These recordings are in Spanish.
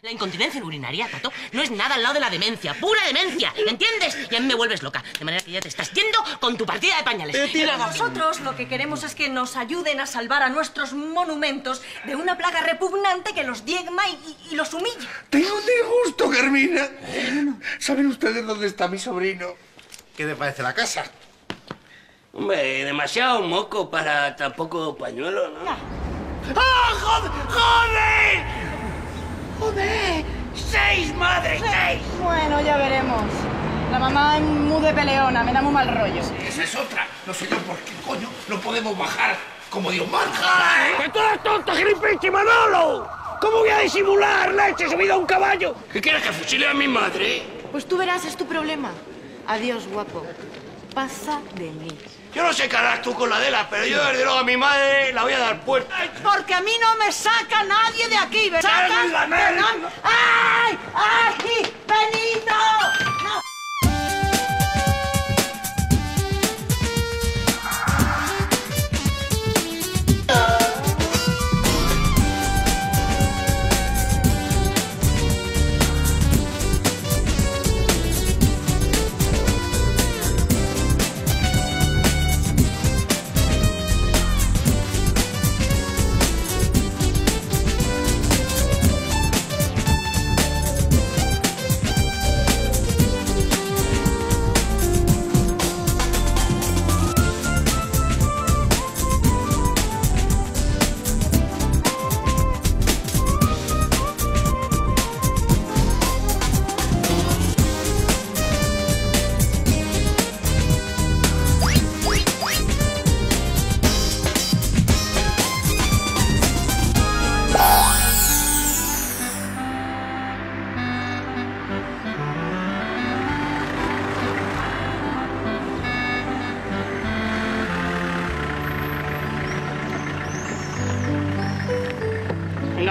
La incontinencia urinaria, Tato, no es nada al lado de la demencia, pura demencia, ¿entiendes? Y a mí me vuelves loca, de manera que ya te estás yendo con tu partida de pañales. Nosotros lo que queremos es que nos ayuden a salvar a nuestros monumentos de una plaga repugnante que los diegma y, y los humilla. Tengo un disgusto, Carmina. ¿Saben ustedes dónde está mi sobrino? ¿Qué le parece la casa? Hombre, demasiado moco para tan poco pañuelo, ¿no? ¡Ah, joder! ¡Joder! ¡Joder! ¡Seis, madre, seis! Bueno, ya veremos. La mamá es muy de peleona, me da muy mal rollo. Esa es otra. No sé yo por qué coño no podemos bajar como Dios manda. ¡Que tú eres tonto, gilipinche, Manolo! ¿Cómo voy a disimular, leche, subido a un caballo? ¿Qué quieres, que fusile a mi madre? Pues tú verás, es tu problema. Adiós, guapo. Pasa de mí. Yo no sé qué harás tú con la Adela, pero yo desde luego a mi madre la voy a dar puesta. Porque a mí no me saca nadie de aquí, ¿me sacas? ¡Sal la merda! ¡Ay! ¡Ay! ¡Benito! ¡No!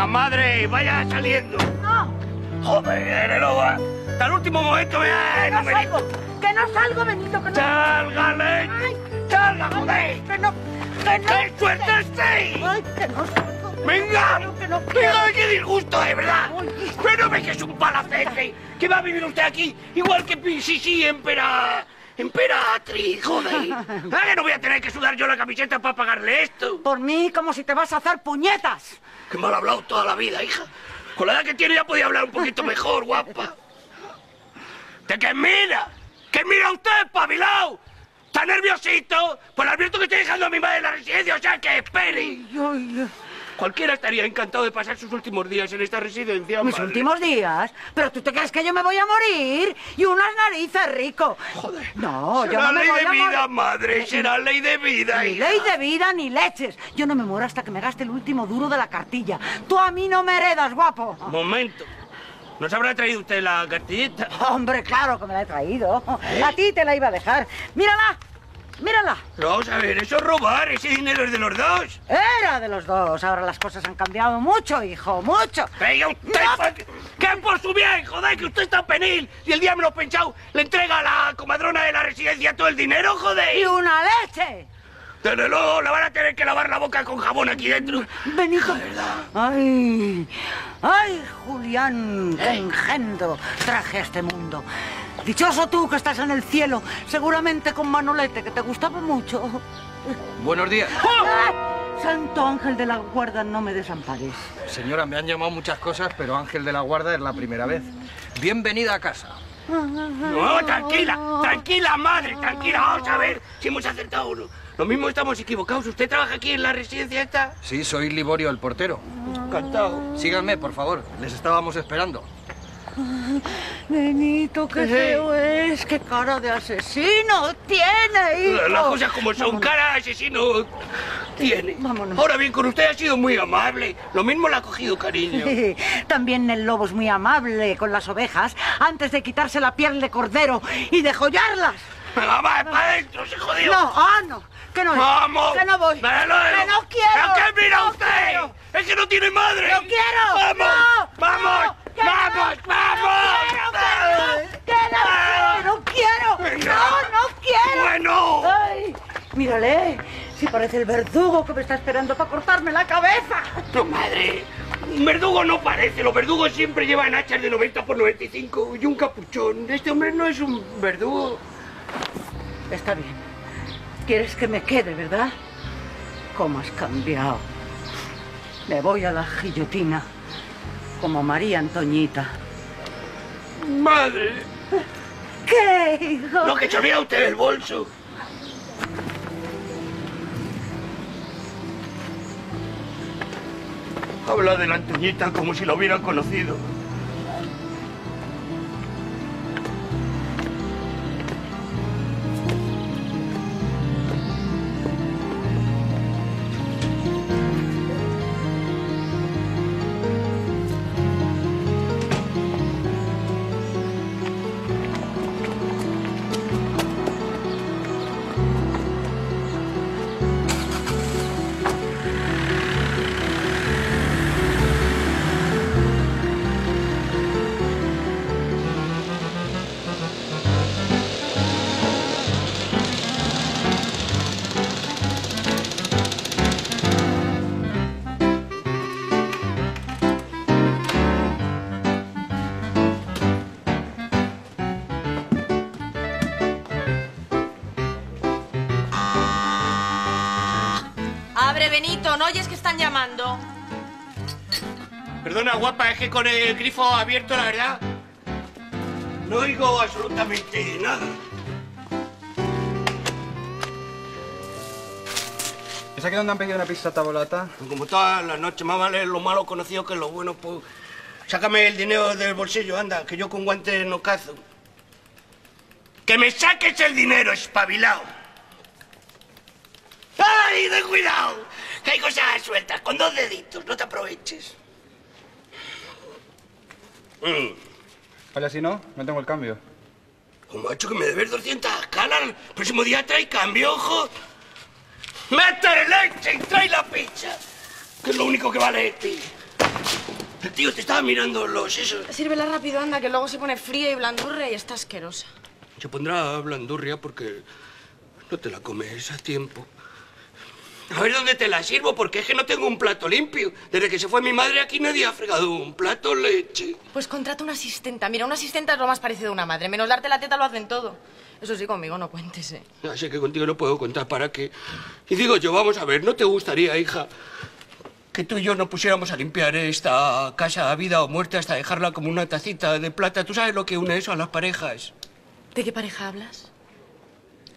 Madre, vaya saliendo. ¡No! Joder, Loba. Hasta el último momento me ha... ¡No salgo! ¡Que no salgo, Benito! ¡Que no! ¡Ay! ¡Salga, joder! ¡Que no! ¡Que no! ¡Qué suerte estéis! ¡Ay, que no salgo! ¡Venga! Que no. ¡Venga, qué disgusto, de verdad! ¡Pero ve que es un palacete! ¿Qué va a vivir usted aquí? Igual que Pinsisi Empera... Emperatriz, joder. ¿Ah, que no voy a tener que sudar yo la camiseta para pagarle esto? Por mí, como si te vas a hacer puñetas. Qué mal ha hablado toda la vida, hija. Con la edad que tiene ya podía hablar un poquito mejor, guapa. ¿De qué mira? ¿Qué mira usted, espabilado? ¿Está nerviosito? Pues advierto que estoy dejando a mi madre en la residencia, o sea que espere. Cualquiera estaría encantado de pasar sus últimos días en esta residencia, Mis madre. últimos días. ¿Pero tú te crees que yo me voy a morir? Y unas narices, rico. Joder. No, yo no me ley voy de a vida, morir. madre. Será ley de vida, Ni hija. ley de vida ni leches. Yo no me muero hasta que me gaste el último duro de la cartilla. Tú a mí no me heredas, guapo. Momento. ¿Nos habrá traído usted la cartillita? Hombre, claro que me la he traído. A ti te la iba a dejar. Mírala, mírala. Vamos a ver, eso es robar. Ese dinero es de los dos. Era de los dos. Ahora las cosas han cambiado mucho, hijo, mucho. Venga usted, pa- que por su bien, joder, que usted está penil. Y el día me lo pensado, le entrega a la comadrona de la residencia todo el dinero, Y joder. una leche. Desde luego, le van a tener que lavar la boca con jabón aquí dentro. Benito. Ay, ay, Julián, qué engendro traje a este mundo. Dichoso tú que estás en el cielo, seguramente con Manolete, que te gustaba mucho. Buenos días. ¡Ay! Santo ángel de la guarda, no me desampares. Señora, me han llamado muchas cosas, pero Ángel de la Guarda es la primera vez. Bienvenida a casa. No, tranquila, tranquila, madre, tranquila. Vamos a ver si hemos acertado uno. Lo mismo estamos equivocados. ¿Usted trabaja aquí en la residencia esta? Sí, soy Liborio, el portero. Encantado. Síganme, por favor. Les estábamos esperando. Benito, qué feo es, qué cara de asesino tiene, hijo. Las cosas como son, cara de asesino tiene. Vámonos. Ahora bien, con usted ha sido muy amable. Lo mismo le ha cogido cariño. También el lobo es muy amable con las ovejas antes de quitarse la piel de cordero y degollarlas. Venga, va, para adentro, se jodió. No, ah, no, que no. ¡Vamos! Que no voy. Que no quiero. ¿Pero qué mira no usted? quiero. ¡Es que no tiene madre! ¡No quiero! ¡Vamos! ¡No! ¡Vamos! ¡No! ¡Que ¡Vamos! ¡Vamos! ¡Que no! ¡Que no! ¡Que no quiero! ¡No, no quiero! ¡Bueno! ¡Ay! Mírale, si parece el verdugo que me está esperando para cortarme la cabeza. No, madre. Un verdugo no parece. Los verdugos siempre llevan hachas de 90 por 95 y un capuchón. Este hombre no es un verdugo. Está bien. ¿Quieres que me quede, verdad? ¿Cómo has cambiado? Me voy a la guillotina como María Antoñita. ¡Madre! ¿Qué, hijo? Lo que olvida usted del bolso. Habla de la Antoñita como si la hubiera conocido. Benito, ¿no oyes que están llamando? Perdona, guapa, es que con el grifo abierto, la verdad, no oigo absolutamente nada. ¿Es aquí donde han pedido una pizza tabolata? Como todas las noches, más vale lo malo conocido que lo bueno, pues... Sácame el dinero del bolsillo, anda, que yo con guantes no cazo. ¡Que me saques el dinero, espabilado! ¡Ay, de cuidado! Que hay cosas sueltas, con dos deditos, no te aproveches. Mm. Vale, si no, no tengo el cambio. Ha hecho que me debes 200 calas, el próximo día trae cambio, ojo. ¡Mete leche y trae la pizza! Que es lo único que vale de ti. El tío te estaba mirando los esos. Sírvela rápido, anda, que luego se pone fría y blandurria y está asquerosa. Se pondrá blandurria porque no te la comes a tiempo. A ver dónde te la sirvo, porque es que no tengo un plato limpio. Desde que se fue mi madre aquí nadie ha fregado un plato leche. Pues contrata una asistenta. Mira, una asistenta es lo más parecido a una madre. Menos darte la teta lo hacen todo. Eso sí, conmigo no cuentes, ¿eh? Ya sé que contigo no puedo contar para qué. Y digo yo, vamos a ver, ¿no te gustaría, hija, que tú y yo nos pusiéramos a limpiar esta casa a vida o muerte hasta dejarla como una tacita de plata? ¿Tú sabes lo que une eso a las parejas? ¿De qué pareja hablas?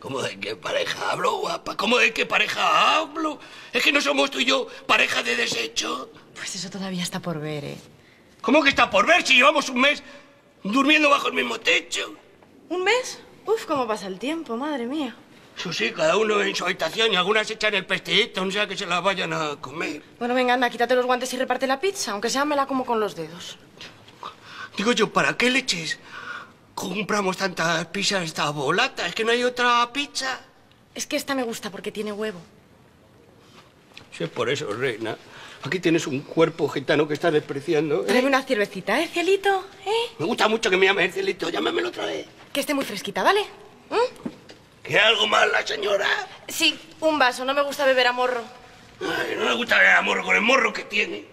¿Cómo de qué pareja hablo, guapa? ¿Cómo de qué pareja hablo? ¿Es que no somos tú y yo pareja de desecho? Pues eso todavía está por ver, ¿eh? ¿Cómo que está por ver si llevamos un mes durmiendo bajo el mismo techo? ¿Un mes? Uf, cómo pasa el tiempo, madre mía. Eso sí, cada uno en su habitación y algunas echan el pestillito, no sea que se la vayan a comer. Bueno, venga, anda, quítate los guantes y reparte la pizza, aunque sea me la como con los dedos. Digo yo, ¿para qué leches compramos tantas pizzas esta bolata? ¿Es que no hay otra pizza? Es que esta me gusta porque tiene huevo. Sí, es por eso, reina. Aquí tienes un cuerpo gitano que estás despreciando. ¿eh? Tráeme una cervecita, ¿eh, cielito? ¿Eh? Me gusta mucho que me llames Celito, llámamelo otra vez. Que esté muy fresquita, ¿vale? ¿Mm? ¿Que algo más la señora? Sí, un vaso, no me gusta beber a morro. Ay, no le gusta ver a morro con el morro que tiene.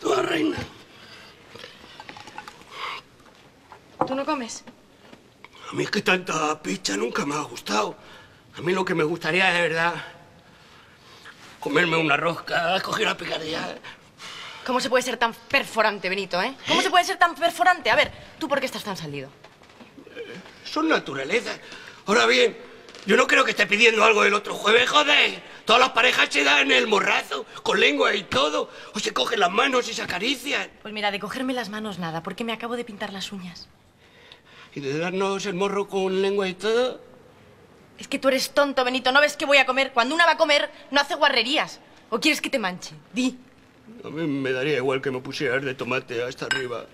Toda reina. ¿Tú no comes? A mí es que tanta pizza nunca me ha gustado. A mí lo que me gustaría de verdad comerme una rosca, coger la picardía. ¿Cómo se puede ser tan perforante, Benito, eh? ¿Cómo se puede ser tan perforante? A ver, ¿tú por qué estás tan salido? Son naturalezas. Ahora bien, yo no creo que esté pidiendo algo del otro jueves, joder. Todas las parejas se dan el morrazo, con lengua y todo. O se cogen las manos y se acarician. Pues mira, de cogerme las manos nada, porque me acabo de pintar las uñas. Y de darnos el morro con lengua y todo. Es que tú eres tonto, Benito. ¿No ves que voy a comer? Cuando una va a comer, no hace guarrerías. ¿O quieres que te manche? Di. A mí me daría igual que me pusieras de tomate hasta arriba.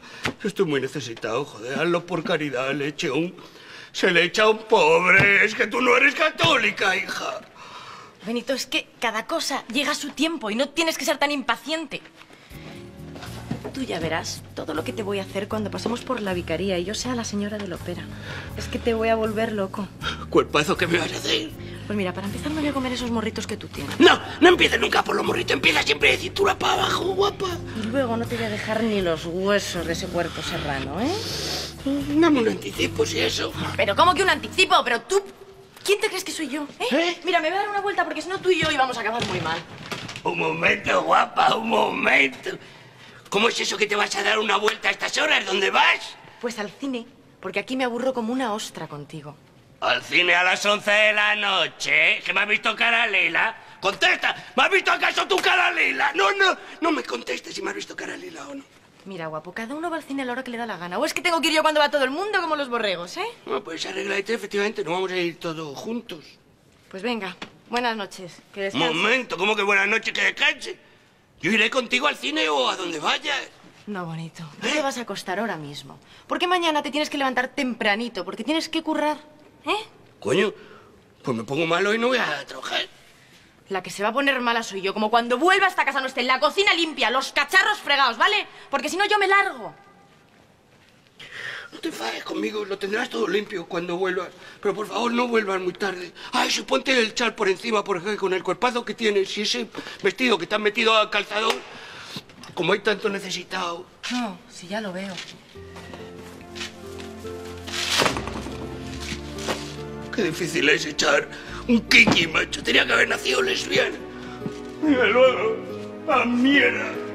Yo estoy muy necesitado, joder. Hazlo por caridad, leche. Se le echa a un pobre. Es que tú no eres católica, hija. Benito, es que cada cosa llega a su tiempo y no tienes que ser tan impaciente. Tú ya verás todo lo que te voy a hacer cuando pasemos por la vicaría y yo sea la señora de la ópera. Es que te voy a volver loco. Cuerpazo, ¿qué me vas a hacer? Pues mira, para empezar me voy a comer esos morritos que tú tienes. No, no empieces nunca por los morritos, empieza siempre de cintura para abajo, guapa. Y luego no te voy a dejar ni los huesos de ese cuerpo serrano, ¿eh? Dame un anticipo, si eso. Pero ¿cómo que un anticipo? Pero tú... ¿Quién te crees que soy yo? ¿Eh? ¿Eh? Mira, me voy a dar una vuelta porque si no tú y yo íbamos a acabar muy mal. Un momento, guapa, un momento. ¿Cómo es eso que te vas a dar una vuelta a estas horas? ¿Dónde vas? Pues al cine, porque aquí me aburro como una ostra contigo. Al cine a las 11 de la noche. ¿Que me has visto cara lila? ¡Contesta! ¿Me has visto acaso tu cara lila? No, no, no me contestes si me has visto cara lila o no. Mira, guapo, cada uno va al cine a la hora que le da la gana. O es que tengo que ir yo cuando va todo el mundo, como los borregos, ¿eh? No, pues arregladete, efectivamente, no vamos a ir todos juntos. Pues venga, buenas noches. Que descanses. momento, ¿cómo que buenas noches, que descanse? Yo iré contigo al cine o a donde vayas. No, bonito. Te vas a acostar ahora mismo. Porque mañana te tienes que levantar tempranito, porque tienes que currar. ¿Eh? Coño, pues me pongo malo y no voy a trabajar. La que se va a poner mala soy yo, como cuando vuelva a esta casa no esté la cocina limpia, los cacharros fregados, ¿vale? Porque si no yo me largo. No te enfades conmigo, lo tendrás todo limpio cuando vuelvas. Pero por favor, no vuelvas muy tarde. Ay, sí, ponte el chal por encima, por ejemplo, con el cuerpazo que tienes y ese vestido que te has metido al calzador. Como hay tanto necesitado. No, si ya lo veo. Qué difícil es echar un kiki, macho. Tenía que haber nacido lesbiana. Mira luego, a mierda.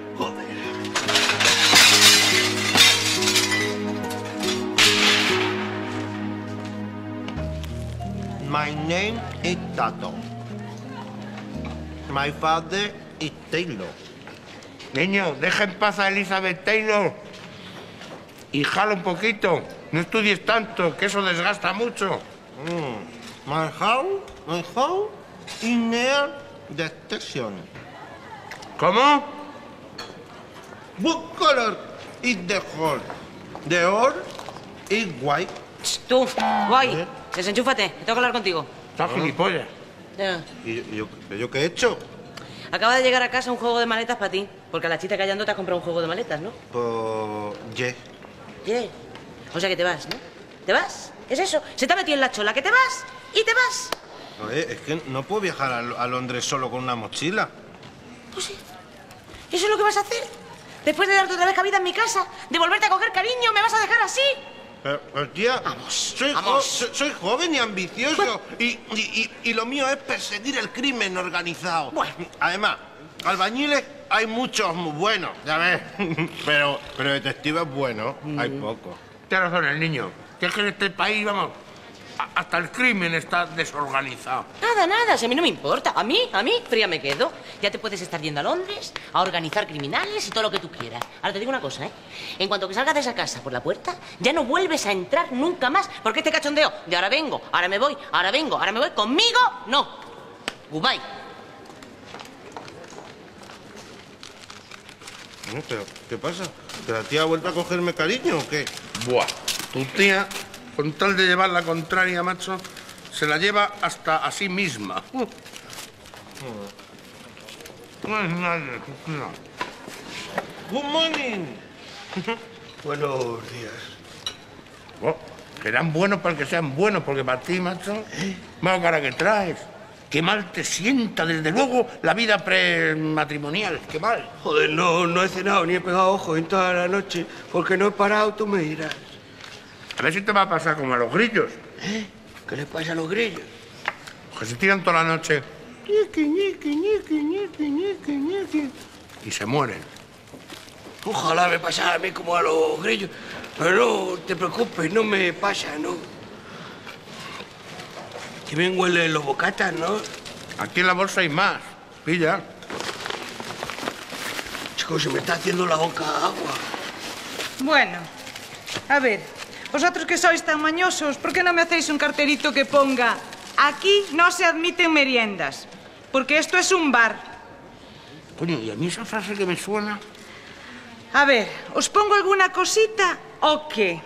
My name is Tato. My father is Taylor. Niño, deja en paz a Elizabeth Taylor. Y jala un poquito. No estudies tanto, que eso desgasta mucho. Mm. My house, my house is near the station. ¿Cómo? What color is the horse? The horse is white. Tú, guay, ¿Eh? Desenchúfate, tengo que hablar contigo. Estás gilipollas. Ya. ¿Y y yo, yo qué he hecho? Acaba de llegar a casa un juego de maletas para ti, porque a la chita callando te has comprado un juego de maletas, ¿no? Pues... yeah. Yeah. O sea que te vas, ¿no? ¿Te vas? ¿Es eso? Se te ha metido en la chola, que te vas y te vas. Oye, es que no puedo viajar a, a Londres solo con una mochila. Pues sí. ¿Eso es lo que vas a hacer? Después de darte otra vez cabida en mi casa, de volverte a coger cariño, ¿me vas a dejar así? Pero, pero, tía, soy, jo- vamos. soy- soy joven y ambicioso y, y- y- y lo mío es perseguir el crimen organizado. Bueno. Además, albañiles hay muchos muy buenos, ya ves. Pero, pero detectives buenos hay pocos. Tienes razón, el niño. Que es que en este país, vamos, hasta el crimen está desorganizado. Nada, nada, si a mí no me importa. A mí, a mí, fría me quedo. Ya te puedes estar yendo a Londres a organizar criminales y todo lo que tú quieras. Ahora te digo una cosa, ¿eh? En cuanto que salgas de esa casa por la puerta, ya no vuelves a entrar nunca más. Porque este cachondeo de ahora vengo, ahora me voy, ahora vengo, ahora me voy, conmigo, no. Goodbye. No, pero, ¿qué pasa? ¿Que la tía ha vuelto a cogerme cariño o qué? Buah. Tu tía, con tal de llevar la contraria, macho, se la lleva hasta a sí misma. Uh. Good morning. Buenos días. Oh, serán buenos para que sean buenos, porque para ti, macho, más cara que traes. Qué mal te sienta, desde luego, la vida prematrimonial. Qué mal. Joder, no, no he cenado ni he pegado ojos en toda la noche porque no he parado, tú me dirás. A ver si te va a pasar como a los grillos, ¿Eh? ¿Qué les pasa a los grillos? que se tiran toda la noche. Y se mueren. Ojalá me pasara a mí como a los grillos. Pero no te preocupes, no me pasa, ¿no? Que bien huelen los bocatas, ¿no? Aquí en la bolsa hay más. Pilla. Chicos, se me está haciendo la boca agua. Bueno, a ver, vosotros que sois tan mañosos, ¿por qué no me hacéis un carterito que ponga aquí no se admiten meriendas? Porque esto es un bar. Coño, y a mí esa frase que me suena. A ver, ¿os pongo alguna cosita o qué?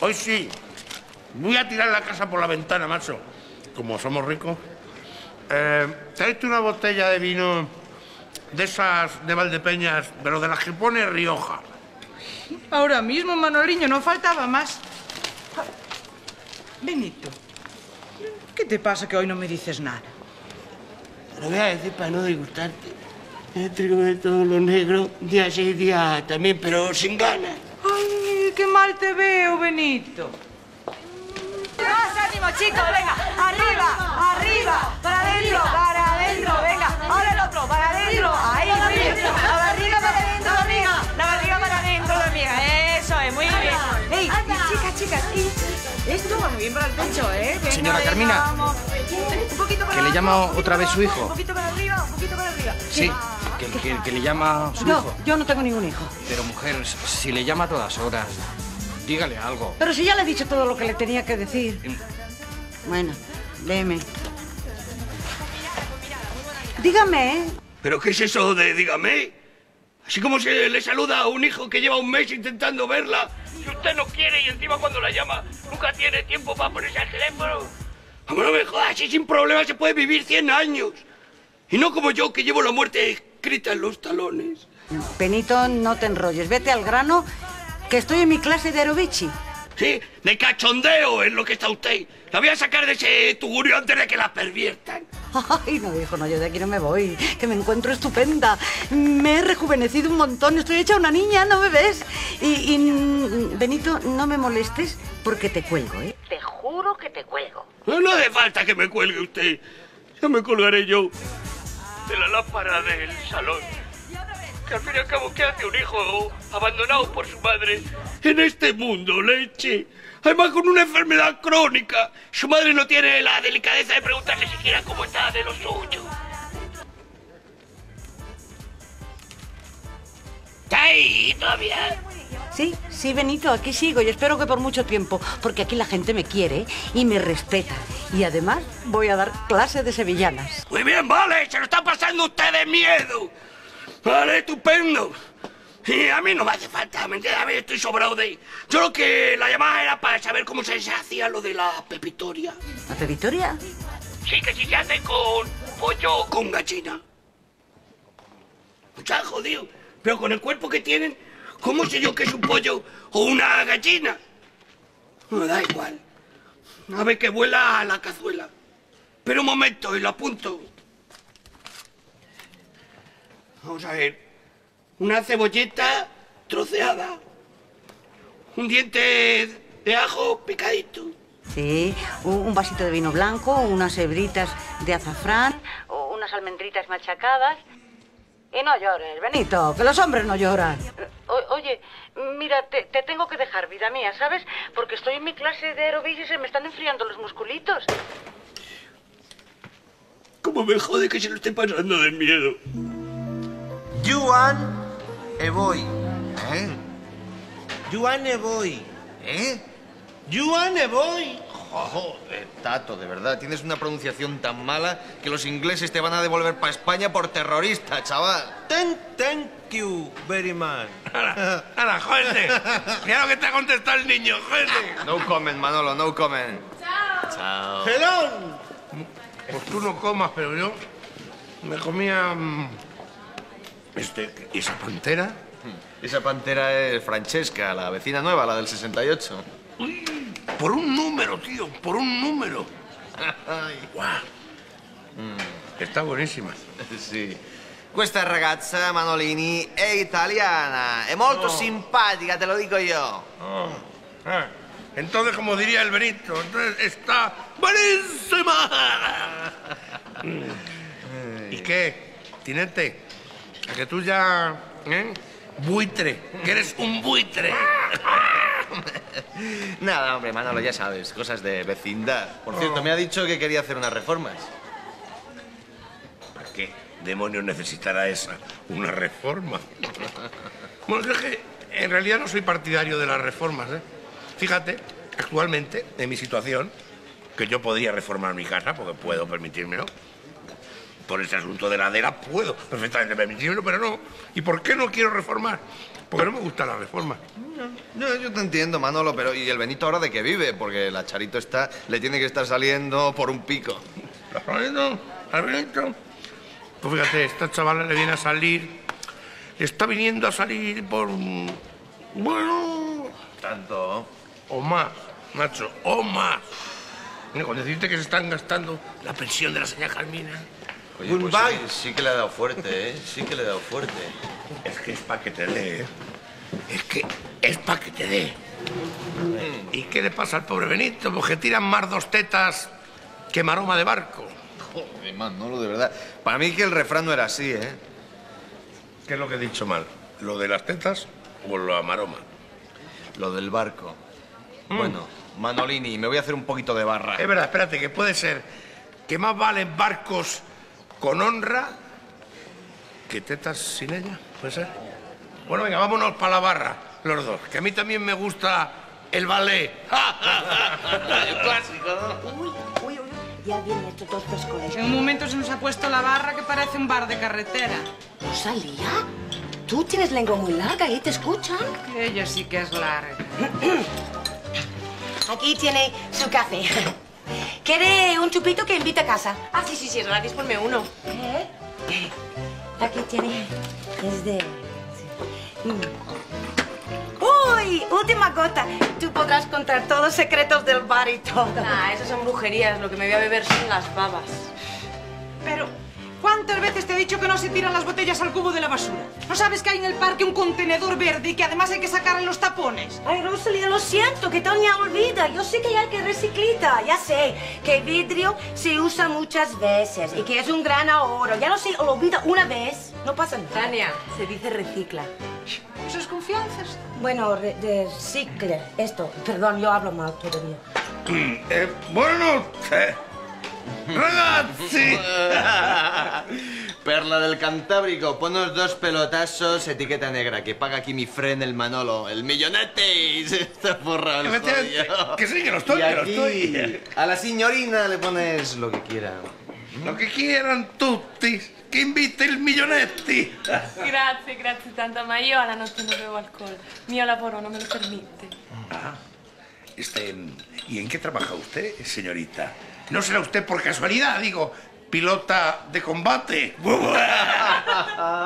Hoy sí. Voy a tirar la casa por la ventana, macho. Como somos ricos. Eh, una botella de vino de esas de Valdepeñas, pero de las que pone Rioja. Ahora mismo, Manoliño, no faltaba más. Benito, ¿qué te pasa que hoy no me dices nada? Te lo voy a decir para no disgustarte. Estoy comer todo lo negro, día sí, día también, pero sin ganas. Ay, qué mal te veo, Benito. ¡Más ánimo, chicos! ¡Venga! ¡Arriba! ¡Arriba! ¡Para adentro! ¡Para adentro! ¡Venga! ¡Ahora el otro! ¡Para adentro! ¡Ahí! Muy bien. ¡La barriga para ¡Ey! Chicas, chicas! Esto va muy bien para el pecho, ¿eh? Venga, Señora venga, Carmina. vamos. Un poquito para Que le llama otra vez su hijo. Un poquito para arriba, un poquito para arriba. Sí, que, que- que le llama su Yo, hijo. yo no tengo ningún hijo. Pero mujer, si le llama a todas horas, dígale algo. Pero si ya le he dicho todo lo que le tenía que decir. Bueno, léeme. Dígame, ¿eh? ¿Pero qué es eso de dígame? Así como se le saluda a un hijo que lleva un mes intentando verla. Si usted no quiere y encima cuando la llama nunca tiene tiempo para ponerse al teléfono. Vamos, no me jodas, así sin problema se puede vivir 100 años. Y no como yo que llevo la muerte escrita en los talones. Benito, no te enrolles. Vete al grano, que estoy en mi clase de aerobici. Sí, de cachondeo es lo que está usted. La voy a sacar de ese tugurio antes de que la perviertan. Ay, no, hijo, no, yo de aquí no me voy, que me encuentro estupenda. Me he rejuvenecido un montón, estoy hecha una niña, ¿no me ves? Y, y, mm, Benito, no me molestes porque te cuelgo, ¿eh? Te juro que te cuelgo. No, no hace falta que me cuelgue usted. Ya me colgaré yo de la lámpara del salón. Que al fin y al cabo, ¿qué hace un hijo abandonado por su madre en este mundo, leche? Además, con una enfermedad crónica. Su madre no tiene la delicadeza de preguntarle siquiera cómo está de lo suyo. ¿Está ahí todavía? Sí, sí, Benito, aquí sigo y espero que por mucho tiempo, porque aquí la gente me quiere y me respeta. Y además voy a dar clase de sevillanas. Muy bien, vale, se lo está pasando usted de miedo. Vale, estupendo. Y a mí no me hace falta, ¿me entiendes? A mí estoy sobrado de... Yo lo que la llamaba era para saber cómo se, hacía lo de la pepitoria. ¿La Victoria? Sí, que si se hace con pollo o con gallina. Mucha jodido. Pero con el cuerpo que tienen, ¿cómo sé yo que es un pollo o una gallina? Me da igual. A ver que vuela a la cazuela. Pero un momento, y lo apunto. Vamos a ver. Una cebolleta troceada. Un diente de ajo picadito. Sí, un, vasito de vino blanco, unas hebritas de azafrán, o unas almendritas machacadas. Y no llores, Benito, que los hombres no lloran. O- oye, mira, te, te tengo que dejar, vida mía, ¿sabes? Porque estoy en mi clase de aerobici y se me están enfriando los musculitos. ¿Cómo me jode que se lo esté pasando de miedo? Joan Evoy. ¿Eh? Joan Evoy. ¿Eh? Joan Evoy. Joder, Tato, de verdad, tienes una pronunciación tan mala que los ingleses te van a devolver para España por terrorista, chaval. Thank, thank you very much. ¡Hala, jódete! Mira lo que te ha contestado el niño, jódete. No comment, Manolo, no comment. Chao. ¡Helón! Pues tú no comas, pero yo me comía... mm, Este, ¿y esa pantera? Esa pantera es Francesca, la vecina nueva, la del 68. Uy, por un número, tío, por un número. Guau. Está buenísima. Sì. Questa ragazza, Manolini, è italiana. È molto simpatica, te lo dico io. Ah, entonces, como diría el Benito, entonces está buenísima. Mm. ¿Y qué, Tinete? ¿A que tú ya... ¿eh? Buitre, que eres un buitre. Nada, hombre, Manolo, ya sabes, cosas de vecindad. Por cierto, me ha dicho que quería hacer unas reformas. ¿Para qué demonios necesitará esa? Una reforma. Bueno, es que en realidad no soy partidario de las reformas. ¿eh? Fíjate, actualmente, en mi situación, que yo podría reformar mi casa, porque puedo permitírmelo. Por ese asunto de la adela puedo perfectamente permitírmelo, pero no. ¿Y por qué no quiero reformar? Porque no me gusta la reforma. No, yo te entiendo, Manolo, pero ¿y el Benito ahora de qué vive? Porque la Charito está, le tiene que estar saliendo por un pico. Al Benito, al Benito, Pues fíjate, esta chavala le viene a salir, está viniendo a salir por, bueno, Tanto. o más, macho, o más. Con decirte que se están gastando la pensión de la señora Carmina. Oye, pues sí, sí que le ha dado fuerte, ¿eh? Sí que le ha dado fuerte. Es que es para que te dé, ¿eh? Es que es para que te dé. ¿Y qué le pasa al pobre Benito? Pues que tiran más dos tetas que maroma de barco. Joder, Manolo, de verdad. Para mí que el refrán no era así, ¿eh? ¿Qué es lo que he dicho mal? ¿Lo de las tetas o la maroma? Lo del barco. Bueno, Manolini, me voy a hacer un poquito de barra. Es verdad, espérate, que puede ser que más valen barcos con honra que tetas sin ella, ¿puede ser? Bueno, venga, vámonos para la barra, los dos, que a mí también me gusta el ballet. el clásico, ¿no? Uy, uy, uy, ya vienen estos dos pescones. En un momento se nos ha puesto la barra que parece un bar de carretera. Rosalía, tú tienes lengua muy larga y te escuchan. Ella sí que es larga. Aquí tiene su café. ¿Quiere un chupito que invita a casa? Ah, sí, sí, sí, es gratis, ponme uno. ¿Eh? Aquí tiene. Es de. sí. ¡Uy! Última gota. Tú podrás contar todos los secretos del bar y todo. Ah, esas son brujerías, lo que me voy a beber son las babas. Pero, ¿cuántas veces te he dicho que no se tiran las botellas al cubo de la basura? ¿No sabes que hay en el parque un contenedor verde y que además hay que sacarle los tapones? Ay, Rosalía, lo siento, que Toña olvida. Yo sé que hay que reciclar, ya sé. Que el vidrio se usa muchas veces y que es un gran ahorro. Ya no sé, lo olvida una vez, no pasa nada. Tania, se dice recicla. Esas confianzas. Bueno, re- recicle, esto. Perdón, yo hablo mal todavía. Eh, buonanotte, ragazzi. Perla del Cantábrico, ponos dos pelotazos, etiqueta negra, que paga aquí mi friend el Manolo, el millonete, y se está forrado el Efectivamente, jodido. que sí, que lo estoy, Y que lo aquí, estoy. A la signorina le pones lo que quiera. Lo que quieran tutti, que invite il millonetti. Grazie, grazie tanta, ma io alla notte non bevo alcol. Mio lavoro non me lo permette. Este, ¿Y en qué trabaja usted, señorita? ¿No será usted por casualidad, digo, pilota de combate?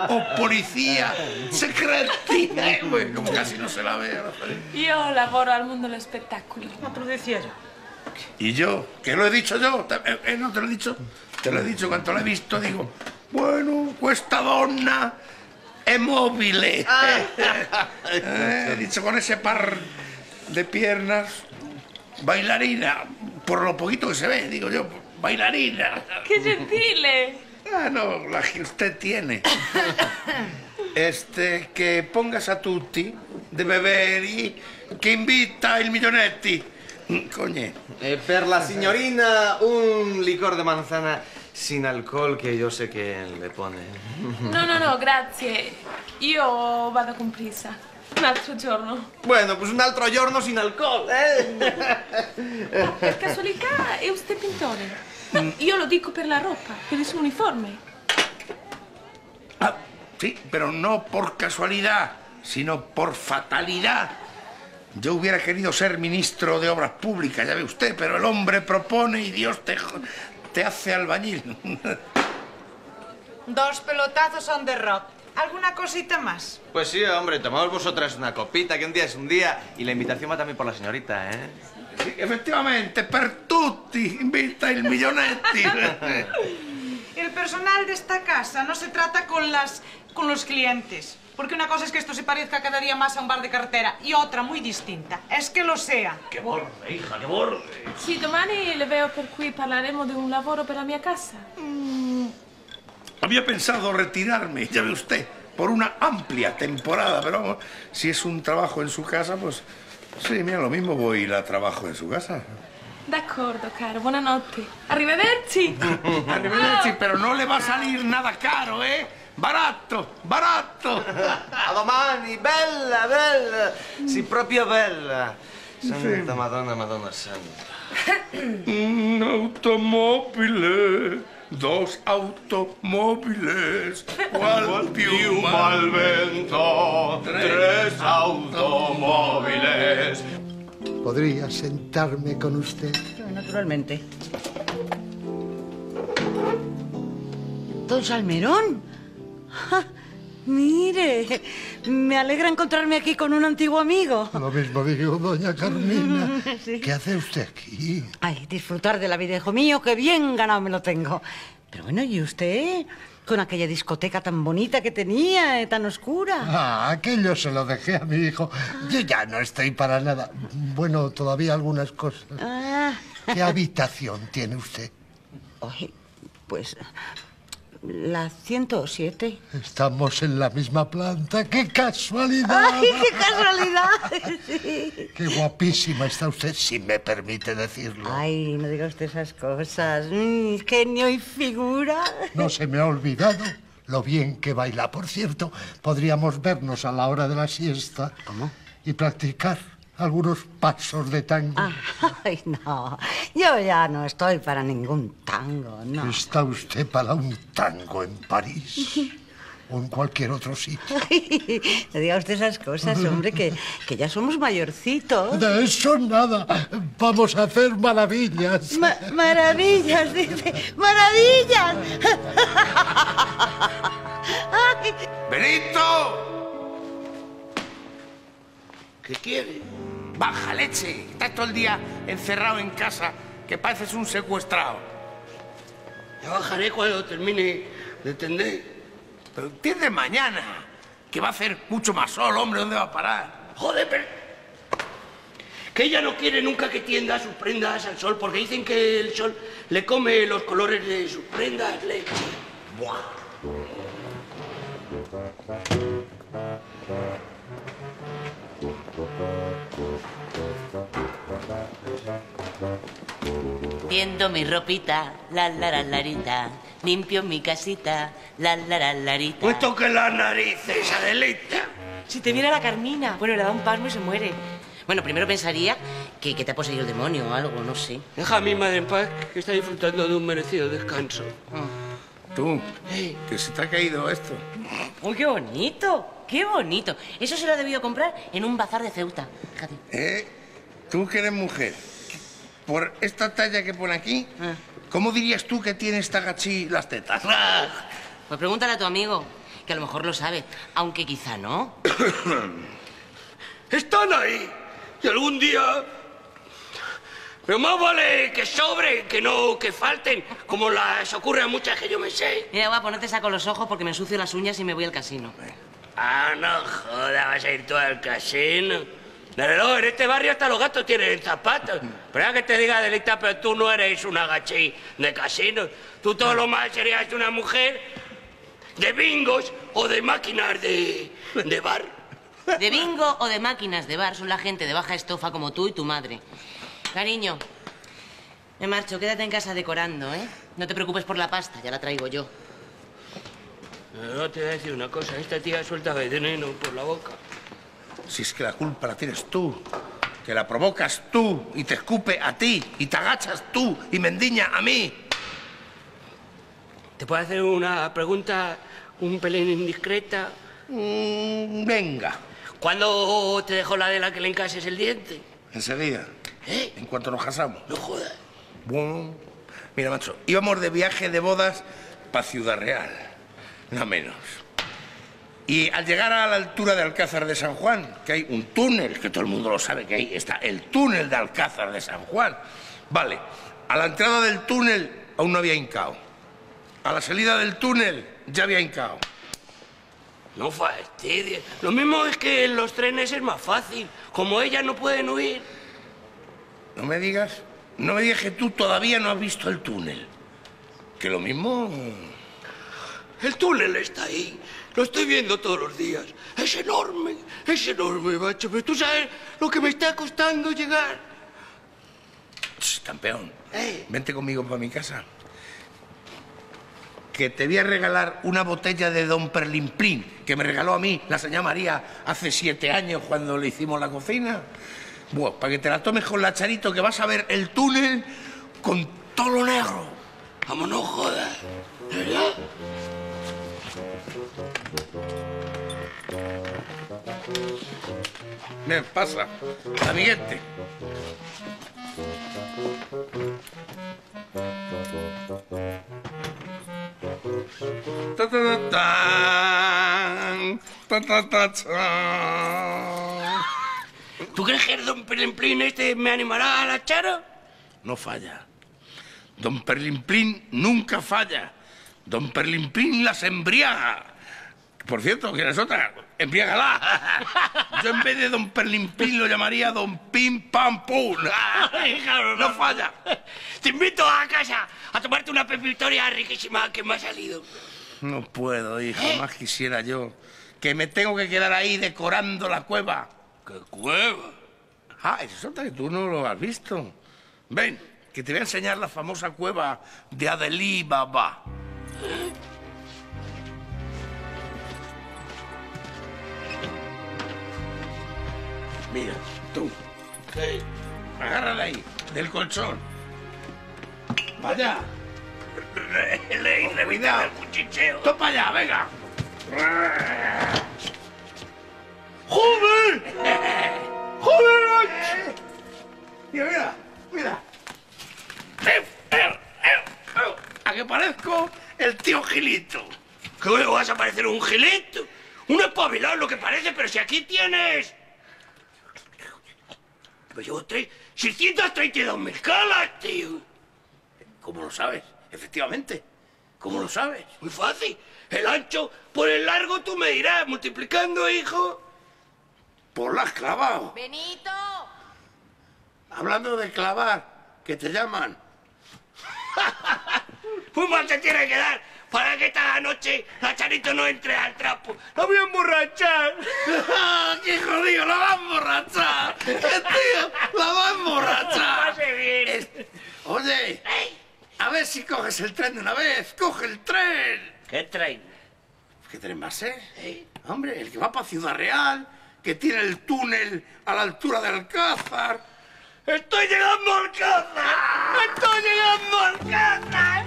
¿O policía secreti? Eh, Como casi no se la ve. Io lavoro al mondo dello spettacolo. No te lo decía yo. Y yo, que lo he dicho yo, eh, eh, ¿no te lo he dicho? Te lo he dicho cuando lo he visto, digo, bueno, questa donna è mobile. Eh, he dicho con ese par de piernas, bailarina, por lo poquito que se ve, digo yo, bailarina. Che gentile! Ah, no, la que usted tiene. Este, que pongas a tutti de beber y que invita il millonetti. Mm, Coñe. Eh, per la signorina, un licor de manzana sin alcohol que yo sé que le pone. No, no, no, grazie. Io vado con prisa. Un altro giorno. Bueno, pues un altro giorno sin alcohol, ¿eh? Per casualità è usted pittore? No, io lo dico per la ropa, per il suo uniforme. Ah, sí, pero no por casualidad, sino por fatalidad. Yo hubiera querido ser ministro de Obras Públicas, ya ve usted, pero el hombre propone y Dios te, te hace albañil. Dos pelotazos on the rock. ¿Alguna cosita más? Pues sí, hombre, tomamos vosotras una copita, que un día es un día. Y la invitación va también por la señorita, ¿eh? Sí, efectivamente, per tutti, invita il millonetti. El personal de esta casa no se trata con, las, con los clientes. Porque una cosa es que esto se parezca cada día más a un bar de cartera y otra muy distinta es que lo sea. ¡Qué borde, hija, qué borde! Sì, domani le veo per cui parleremo di un lavoro per la mia casa. Había pensado retirarme, ya ve usted, por una amplia temporada, pero vamos, si es un trabajo en su casa, pues sí, mira, lo mismo voy y la trabajo en su casa. D'accordo, caro, buonanotte. Arrivederci! Arrivederci, pero no le va a salir nada caro, ¿eh? Barato, barato. A domani, bella, bella. Sì, proprio bella. Santa Madonna, Madonna Santa. Un automóvil, dos automóviles, cual piuma al vento, tres automóviles. ¿Podría sentarme con usted? Naturalmente. Don Salmerón. Mire, me alegra encontrarme aquí con un antiguo amigo. Lo mismo digo, doña Carmina. Sí. ¿Qué hace usted aquí? Ay, disfrutar de la vida, hijo mío, que bien ganado me lo tengo. Pero bueno, ¿y usted? Con aquella discoteca tan bonita que tenía, eh, tan oscura. Ah, aquello se lo dejé a mi hijo. Yo ya no estoy para nada. Bueno, todavía algunas cosas. Ah. ¿Qué habitación tiene usted? Ay, pues la 107. Estamos en la misma planta. ¡Qué casualidad! ¡Ay, qué casualidad! Sí. Qué guapísima está usted, si me permite decirlo. Ay, no diga usted esas cosas. Mm, genio y figura. No se me ha olvidado lo bien que baila. Por cierto, podríamos vernos a la hora de la siesta. ¿Cómo? Y practicar algunos pasos de tango. Ay, no. Yo ya no estoy para ningún tango, no. ¿Está usted para un tango en París? ¿O en cualquier otro sitio? No diga usted esas cosas, hombre, que, que ya somos mayorcitos. De eso nada. Vamos a hacer maravillas. Ma- maravillas, dice. ¡Maravillas! ¡Benito! ¿Qué quiere? Baja leche. Estás todo el día encerrado en casa, que pareces un secuestrado. Ya bajaré cuando termine de tender. Pero entiende mañana, que va a hacer mucho más sol, hombre. ¿Dónde va a parar? Joder, pero... Que ella no quiere nunca que tienda sus prendas al sol, porque dicen que el sol le come los colores de sus prendas, leche. Buah. Tiendo mi ropita, la la la larita. Limpio mi casita, la la la larita. Pues toque las narices, Adelita. Si te viera la Carmina, bueno, le da un pasmo y se muere. Bueno, primero pensaría que, que te ha poseído el demonio o algo, no sé. Deja a mi madre en paz, que está disfrutando de un merecido descanso. Tú, que se te ha caído esto. ¡Uy, qué bonito! ¡Qué bonito! Eso se lo ha debido comprar en un bazar de Ceuta. Fíjate. ¿Eh? Tú que eres mujer, por esta talla que pone aquí, ¿cómo dirías tú que tiene esta gachí las tetas? Pues pregúntale a tu amigo, que a lo mejor lo sabe, aunque quizá no. Están ahí. Y algún día... Pero más vale que sobren, que no que falten, como las ocurre a muchas que yo me sé. Mira, guapo, no te saco los ojos porque me ensucio las uñas y me voy al casino. Ah, no joda, vas a ir tú al casino. Luego, en este barrio hasta los gatos tienen zapatos. Pero que te diga, Delita, pero tú no eres una gachí de casino. Tú todo lo más serías una mujer de bingos o de máquinas de, de bar. De bingo o de máquinas de bar son la gente de baja estofa como tú y tu madre. Cariño, me marcho, quédate en casa decorando, ¿eh? No te preocupes por la pasta, ya la traigo yo. No te voy a decir una cosa, esta tía suelta veneno por la boca. Si es que la culpa la tienes tú, que la provocas tú y te escupe a ti y te agachas tú y me endiña a mí. ¿Te puedo hacer una pregunta un pelín indiscreta? Mm, venga. ¿Cuándo te dejó la de la que le encases el diente? Enseguida. ¿Eh? En cuanto nos casamos. No jodas. Bueno, mira, macho, íbamos de viaje de bodas para Ciudad Real, no menos. Y al llegar a la altura de Alcázar de San Juan, que hay un túnel, que todo el mundo lo sabe que ahí está el túnel de Alcázar de San Juan. Vale, a la entrada del túnel aún no había hincao. A la salida del túnel ya había hincao. No fastidies. Lo mismo es que en los trenes es más fácil. Como ellas no pueden huir. No me digas, no me digas que tú todavía no has visto el túnel. Que lo mismo... El túnel está ahí. Lo estoy viendo todos los días. Es enorme, es enorme, macho. Pero tú sabes lo que me está costando llegar. Ch, campeón, Eh. vente conmigo para mi casa. Que te voy a regalar una botella de Don Perlimplín que me regaló a mí la señora María hace siete años cuando le hicimos la cocina. Bueno, para que te la tomes con la charito que vas a ver el túnel con todo lo negro. Vamos, no jodas. ¿De verdad? Pasa, amiguete. Ta, ta, ta, tan, ta, ta, ta, tan. ¿Tú crees que el don Pelimplín este me animará a la chara? No falla. Don Perlimplín nunca falla. Don Perlimplín las embriaga. Por cierto, ¿quién es otra? Embriágala. Yo en vez de Don Perlimplín lo llamaría Don Pim Pam Pum. No falla. Te invito a casa a tomarte una pepitoria riquísima que me ha salido. No puedo, hijo, más quisiera yo. Que me tengo que quedar ahí decorando la cueva. ¿Qué cueva? Ah, eso es otra que tú no lo has visto. Ven, que te voy a enseñar la famosa cueva de Adelí Baba. Mira, tú. ¿Qué? Agárrala ahí, del colchón. Vaya. Le hice Cuidado. el cuchicheo. Tú para allá, venga. ¡Joder! ¡Joder! Mira, mira, mira. ¿A qué parezco el tío Gilito? ¿Qué vas a parecer un gilito? Un espabilado lo que parece, pero si aquí tienes... Pues llevo tres... 632.000 calas, tío. ¿Cómo lo sabes? Efectivamente. ¿Cómo lo sabes? Muy fácil. El ancho por el largo tú me dirás, multiplicando, hijo. Por las clavado. Benito. Hablando de clavar, que te llaman. Muy mal se tiene que dar para que esta noche la Charito no entre al trapo. ¡La voy a emborrachar! ¡Qué jodido! ¡La va a emborrachar! ¡Qué tío! ¡La va a emborrachar! Pase bien. Oye, a ver si coges el tren de una vez. ¡Coge el tren! ¿Qué traen? ¿Qué tren va a ser? Hombre, el que va para Ciudad Real, que tiene el túnel a la altura del Alcázar. ¡Estoy llegando al Alcázar! ¡Estoy llegando al Alcázar!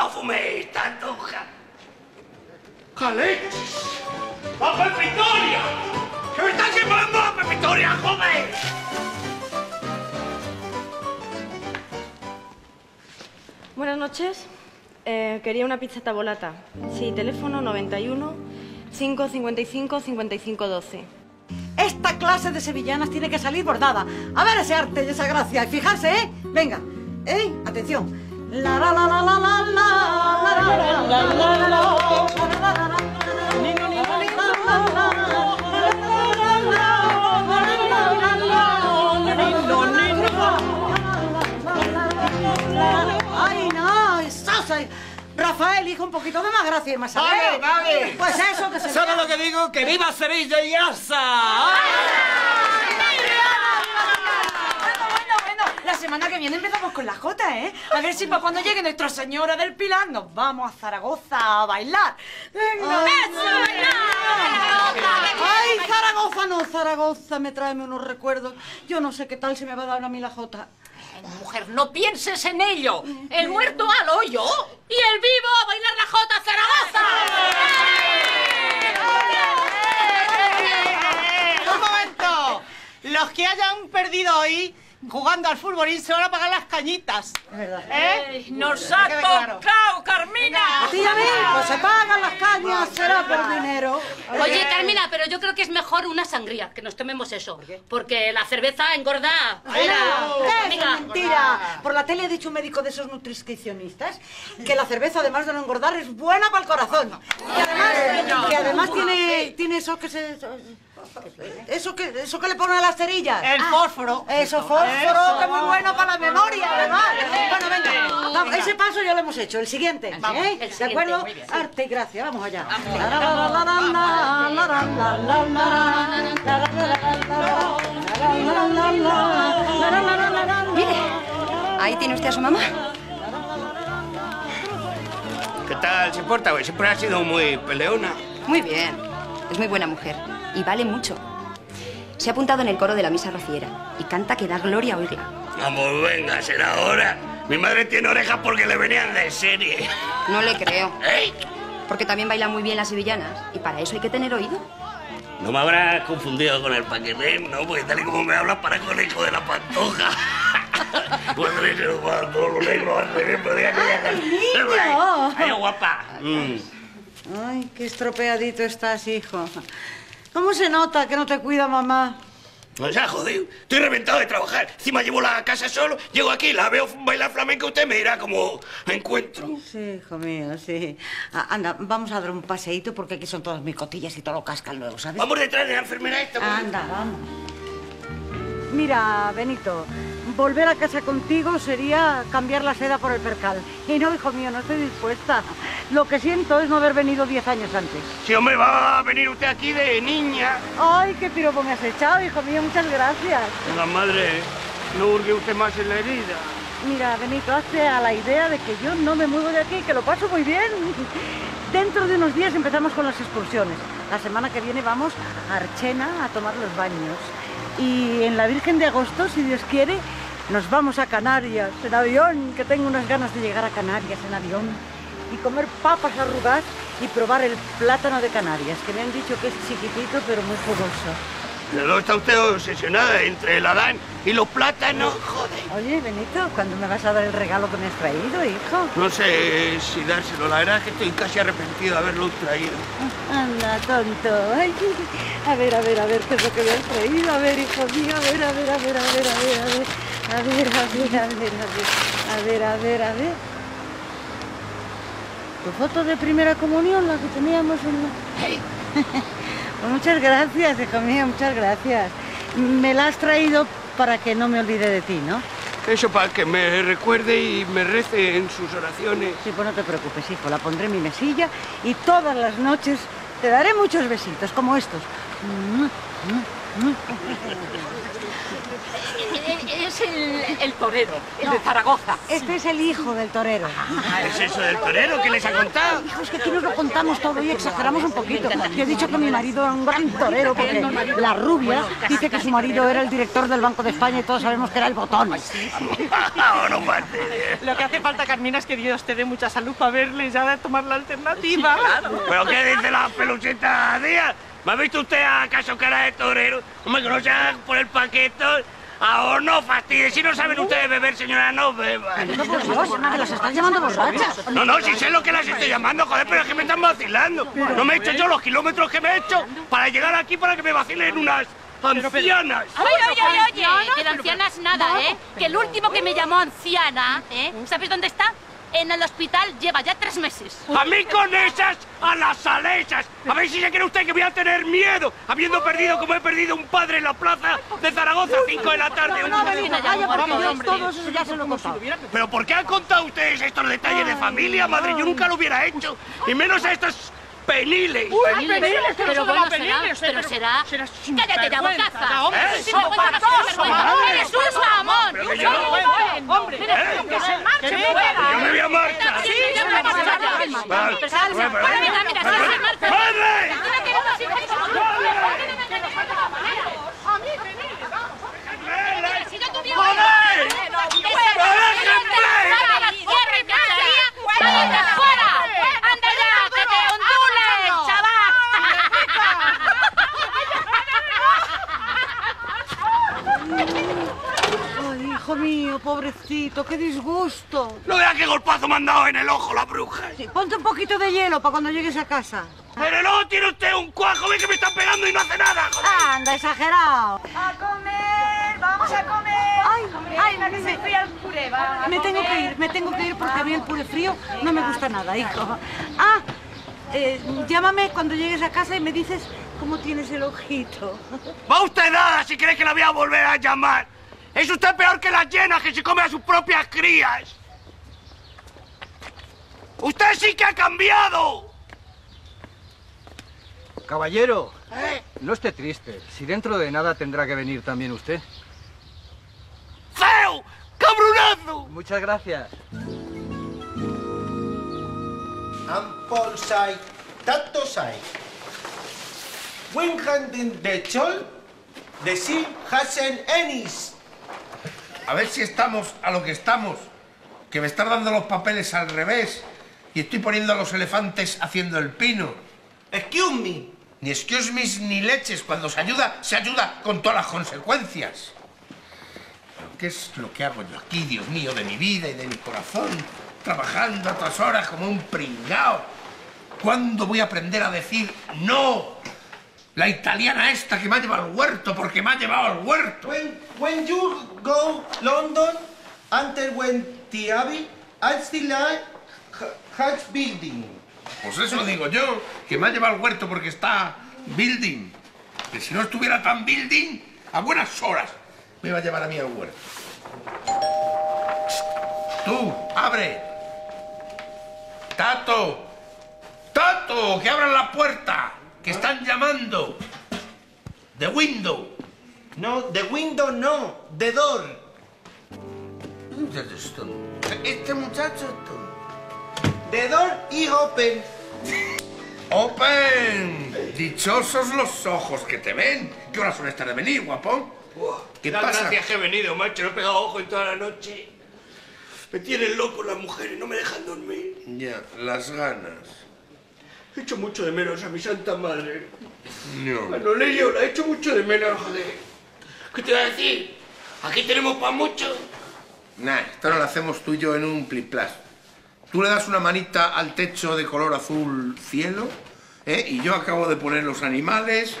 ¡No fuméis tanto, ja! ¡Calex! ¡La Pepitoria! ¡Que me están quemando la Pepitoria, joder! Buenas noches. Eh, quería una pizza tabolata. Sí, teléfono 91 555 5512. Esta clase de sevillanas tiene que salir bordada. A ver ese arte y esa gracia. Y fijarse, ¿eh? Venga, ¿eh? Atención. Rafael, hijo, un poquito de más gracia y más Vale, vale. Pues eso que se Solo lo que digo, que viva Sevilla y Asa. La semana que viene empezamos con la Jota, ¿eh? A ver si para cuando llegue Nuestra Señora del Pilar nos vamos a Zaragoza a bailar. Venga. Ay. Ay, Zaragoza no, Zaragoza, me tráeme unos recuerdos. Yo no sé qué tal se me va a dar a mí la jota. Mujer, no pienses en ello. El muerto al hoyo y el vivo a bailar la jota Zaragoza. Un momento. Los que hayan perdido hoy jugando al fútbolín se van a pagar las cañitas. ¿Eh? Nos ha tocado, Carmina. A ti y a mí, pues se pagan las cañas, será por dinero. Oye, Carmina, pero yo creo que es mejor una sangría, que nos tomemos eso. Porque la cerveza engorda. ¡Qué Amiga. mentira! Por la tele ha dicho un médico de esos nutricionistas que la cerveza, además de no engordar, es buena para el corazón. Y además, que además tiene, tiene eso que se... ¿Eso que, ¿Eso que le ponen a las cerillas? El fósforo. Eso, fósforo, eso. que es muy bueno para la memoria, además. Bueno, venga, ese paso ya lo hemos hecho. El siguiente, ¿De acuerdo? Arte y gracia, vamos allá. Mire, ahí tiene usted a su mamá. ¿Qué tal se porta? Siempre ha sido muy peleona. Muy bien, es muy buena mujer. Y vale mucho. Se ha apuntado en el coro de la misa rociera y canta que da gloria oírla. Vamos, venga, será ahora. Mi madre tiene orejas porque le venían de serie. No le creo. ¿Eh? Porque también baila muy bien las sevillanas. Y para eso hay que tener oído. No me habrás confundido con el paquetén, ¿no? Porque tal y como me hablas, para con el hijo de la pantoja. Madre, va, todo lo negro, madre, podría niño! Ay, guapa. Mm. Ay, qué estropeadito estás, hijo. ¿Cómo se nota que no te cuida mamá? O sea, joder, estoy reventado de trabajar. Encima llevo la casa solo, llego aquí, la veo bailar flamenco, usted me dirá como me encuentro. Sí, hijo mío, sí. Ah, anda, vamos a dar un paseíto porque aquí son todas mis cotillas y todo lo cascan luego, ¿sabes? Vamos detrás de la enfermera esta. pues. Anda, vamos. Mira, Benito, volver a casa contigo sería cambiar la seda por el percal. Y no, hijo mío, no estoy dispuesta. Lo que siento es no haber venido diez años antes. Sí, hombre, va a venir usted aquí de niña. Ay, qué piropo me has echado, hijo mío, muchas gracias. La madre, no hurgue usted más en la herida. Mira, Benito, hazte a la idea de que yo no me muevo de aquí, que lo paso muy bien. Dentro de unos días empezamos con las excursiones. La semana que viene vamos a Archena a tomar los baños. Y en la Virgen de Agosto, si Dios quiere, nos vamos a Canarias en avión, que tengo unas ganas de llegar a Canarias en avión y comer papas arrugadas y probar el plátano de Canarias, que me han dicho que es chiquitito pero muy jugoso. No está usted obsesionada entre el Adán y los plátanos. Joder. Oye, Benito, ¿cuándo me vas a dar el regalo que me has traído, hijo? No sé si dárselo, la verdad es que estoy casi arrepentido de haberlo traído. Anda, tonto. Ay, a ver, a ver, a ver, ¿qué es lo que me has traído? A ver, hijo mío, a ver, a ver, a ver, a ver, a ver, a ver. A ver, a ver, a ver, a ver. A ver, a ver, a ver. Tu foto de primera comunión, la que teníamos en la... Pues muchas gracias, hijo mío, muchas gracias. Me la has traído para que no me olvide de ti, ¿no? Eso para que me recuerde y me rece en sus oraciones. Sí, pues no te preocupes, hijo, la pondré en mi mesilla y todas las noches te daré muchos besitos, como estos. Es el, el torero, el de Zaragoza. Este es el hijo del torero. Ah, ¿Es eso del torero que les ha contado? Hijo, es que aquí nos lo contamos todo y exageramos un poquito. Te he dicho que mi marido era un gran torero porque la rubia dice que su marido era el director del Banco de España y todos sabemos que era el botón. Lo que hace falta, Carmina, es que Dios te dé mucha salud para verle ya de tomar la alternativa. ¿Pero qué dice la peluchita Díaz? ¿Me ha visto usted acaso cara de torero? Hombre, que no sea por el paquete. Ahora no fastidies, si no saben ustedes beber, señora, no beban. No, por Dios, las estás llamando borrachas. No, no, si sé lo que las estoy llamando, joder, pero es que me están vacilando. No me he hecho yo los kilómetros que me he hecho para llegar aquí para que me vacilen unas ancianas. Oye, oye, oye, oye, que de ancianas nada, ¿eh? Que el último que me llamó anciana, ¿eh? ¿Sabes dónde está? En el hospital lleva ya tres meses. A mí con esas, a las alesas. A ver si se cree usted que voy a tener miedo, habiendo perdido como he perdido un padre en la plaza de Zaragoza a 5 de la tarde. No, Benito, calla, porque yo todo eso ya se lo he contado. ¿Pero por qué han contado ustedes estos detalles de familia, madre? Yo nunca lo hubiera hecho. Y menos a estos peniles. Uy, peniles, que Pero bueno, peniles, será, pero será... será ¡Cállate ya, bocaza! hombre, ¡Eh? patoso, madre. ¡Eres un jamón! Pero que ¡Un yo no-! Hombre, que se que marche se. Yo me voy a marchar. Sí, ya me ya. Vale. Pero salsa, mira, mira, sí, sí, marcha. ¡Madre! Que. Si no tuviera- ¡Joder! ¡Tierra y cacería! ¡Váyate fuera! ¡Anda ya, que te ondulen, Ay, hijo mío, pobrecito, qué disgusto. No vea qué golpazo me han dado en el ojo la bruja. Sí, ponte un poquito de hielo para cuando llegues a casa. Pero no, tiene usted un cuajo, ve que me están pegando y no hace nada, joder. Anda, exagerado. ¡A comer! ¡Vamos a comer! Ay, ay, la que se fría el puré, va. Me tengo que ir, me tengo que ir porque a mí el puré frío no me gusta nada, hijo. Ah, eh, llámame cuando llegues a casa y me dices cómo tienes el ojito. Va usted nada si cree que la voy a volver a llamar. Es usted peor que las llenas que se come a sus propias crías. Usted sí que ha cambiado. Caballero, no esté triste. Si dentro de nada tendrá que venir también usted. ¡Feo! ¡Cabronazo! Muchas gracias. Ampolsai, Tatosai. Winhanden de Chol, de Sil Hasen Enis. A ver si estamos a lo que estamos. Que me están dando los papeles al revés. Y estoy poniendo a los elefantes haciendo el pino. Excuse me. Ni excuse me ni leches. Cuando se ayuda, se ayuda con todas las consecuencias. qué es lo que hago yo aquí, Dios mío, de mi vida y de mi corazón, trabajando a todas horas como un pringao. ¿Cuándo voy a aprender a decir no? La italiana esta que me ha llevado al huerto, porque me ha llevado al huerto. When, when you go London, enter when the Abbey, I still like Hatch Building. Pues eso digo yo, que me ha llevado al huerto porque está building. Que si no estuviera tan building, a buenas horas me iba a llevar a mí al huerto. Tú, abre. Tato, Tato, que abran la puerta, que están llamando. The window. No, the window no, the door. Este muchacho es tonto. The door is open. ¡Open! Dichosos los ojos que te ven. ¿Qué hora son estas de venir, guapón? ¿Qué pasa? gracias que he venido, macho. No he pegado ojo en toda la noche. Me tienen loco las mujeres, no me dejan dormir. Ya, las ganas. He hecho mucho de menos a mi santa madre. No. Manolillo, la he hecho mucho de menos, joder. ¿Qué te voy a decir? Aquí tenemos para mucho. Nah, esto no lo hacemos tú y yo en un plis-plas. Tú le das una manita al techo de color azul cielo, ¿eh? y yo acabo de poner los animales,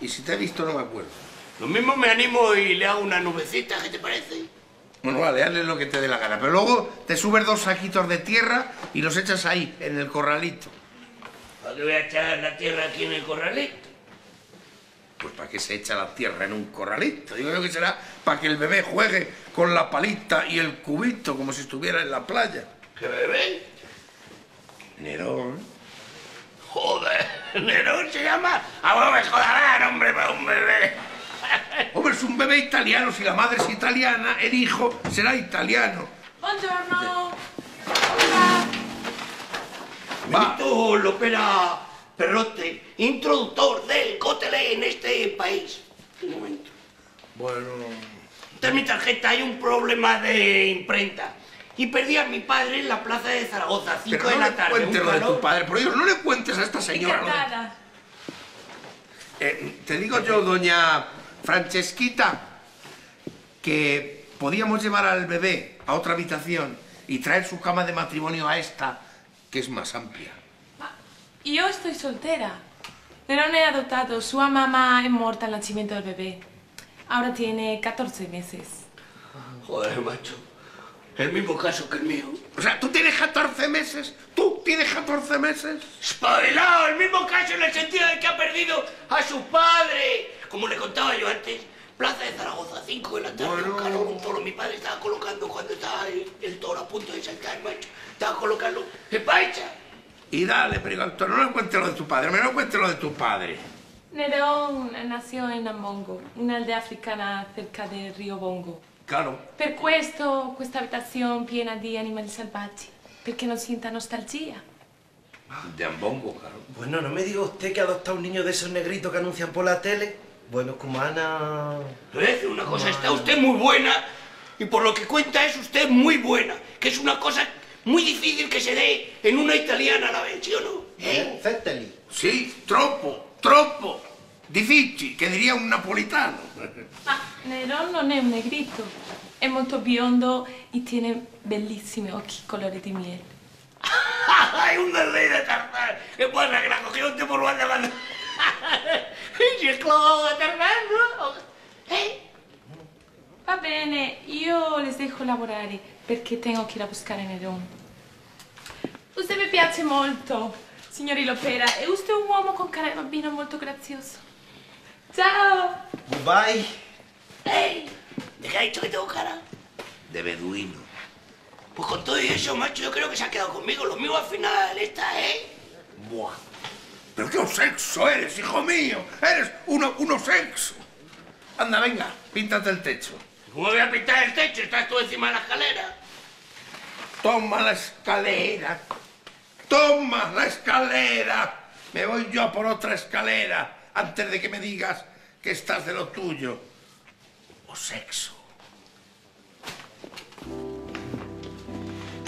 y si te he visto no me acuerdo. Lo mismo me animo y le hago una nubecita, ¿qué te parece? Bueno, vale, hazle lo que te dé la gana, pero luego te subes dos saquitos de tierra y los echas ahí, en el corralito. ¿Para qué voy a echar la tierra aquí en el corralito? Pues para qué se echa la tierra en un corralito. Digo yo que será para que el bebé juegue con la palita y el cubito como si estuviera en la playa. ¿Qué bebé? Nerón. Joder, Nerón se llama. A vos me jodarán, hombre, para un bebé. Hombre, es un bebé italiano. Si la madre es italiana, el hijo será italiano. Buongiorno. Benito Lopera Perrote, introductor del Cotelé en este país. Un momento. Bueno. Esta es mi tarjeta, hay un problema de imprenta. Y perdí a mi padre en la plaza de Zaragoza, 5 Pero de no la le tarde. cuentes un lo de tu padre, por Dios, no le cuentes a esta señora. Encantada. Eh, te digo yo, doña Francesquita, que podíamos llevar al bebé a otra habitación y traer su cama de matrimonio a esta, que es más amplia. Io sto soltera. Nerone è adottato, sua mamma è morta al nacimiento del bebé. Ahora tiene 14 meses. Joder, macho. El mismo caso que el mío. O sea, ¿tú tienes 14 meses? ¿Tú tienes 14 meses? ¡Espabilado! El mismo caso en el sentido de que ha perdido a su padre. Como le contaba yo antes, Plaza de Zaragoza, 5 de la tarde, un calor, un toro. Mi padre estaba colocando cuando estaba el, el toro a punto de saltar, macho. Estaba colocando el paicha. Y dale, Priganto, no le cuentes lo de tu padre, no cuentes lo de tu padre. Neron nació in Ambongo, un'aldea africana cerca del rio Bongo. Claro. Per questo questa abitazione piena di animali selvaggi, perché non sienta nostalgia. De Ambongo, claro. Bueno, no me diga usted que adopta un niño de esos negritos que anuncian por la tele. Bueno, como Ana... Le voy a decir una cosa, está usted muy buena y por lo que cuenta es usted muy buena, que es una cosa muy difícil que se dé en una italiana a la vez, ¿sí o no? ¿Eh? Fetteli. Sí, troppo, troppo. Difficili, che diria un napolitano. Ma Neron non è un negrito, è molto biondo e tiene bellissimi occhi colore di miele. ¡Ay, un delay de Tarzán! ¿Qué pasa? Que la cogió un tipo por cuando... ¡Y es clavado de Tarzán, no? ¿Eh? Va bene, io les dejo lavorare perché tengo che ir a buscare Neron. Usted mi piace molto, signori Lopera, e usted è un uomo con cara di bambino molto grazioso. Ciao! Bye. ¡Ey! ¿De qué ha dicho que tengo cara? De beduino. Pues con todo y eso, macho, yo creo que se ha quedado conmigo. Lo mío al final está, ¿eh? Buah. Pero qué sexo eres, hijo mío. Eres uno, uno sexo. Anda, venga, píntate el techo. ¿Cómo voy a pintar el techo? ¿Estás tú encima de la escalera? Toma la escalera. Toma la escalera. Me voy yo a por otra escalera antes de que me digas que estás de lo tuyo. O sexo.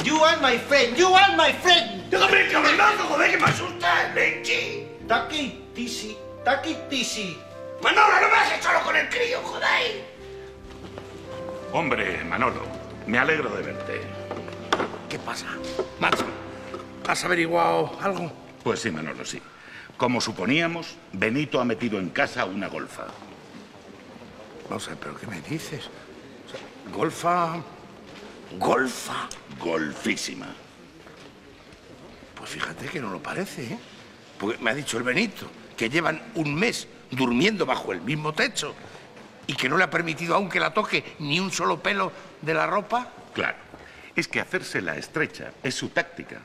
You are my friend, you are my friend. ¡Déjame el cabronazo, joder, que me asustas, leche! Taki tisi, taki tisi. Manolo, no me dejes solo con el crío, joder. Hombre, Manolo, me alegro de verte. ¿Qué pasa? Macho, ¿has averiguado algo? Pues sí, Manolo, sí. Como suponíamos, Benito ha metido en casa una golfa. No sé, pero ¿qué me dices? O sea, golfa... ¿Golfa? Golfísima. Pues fíjate que no lo parece, ¿eh? Porque me ha dicho el Benito que llevan un mes durmiendo bajo el mismo techo y que no le ha permitido aún que la toque ni un solo pelo de la ropa. Claro. Es que hacerse la estrecha es su táctica.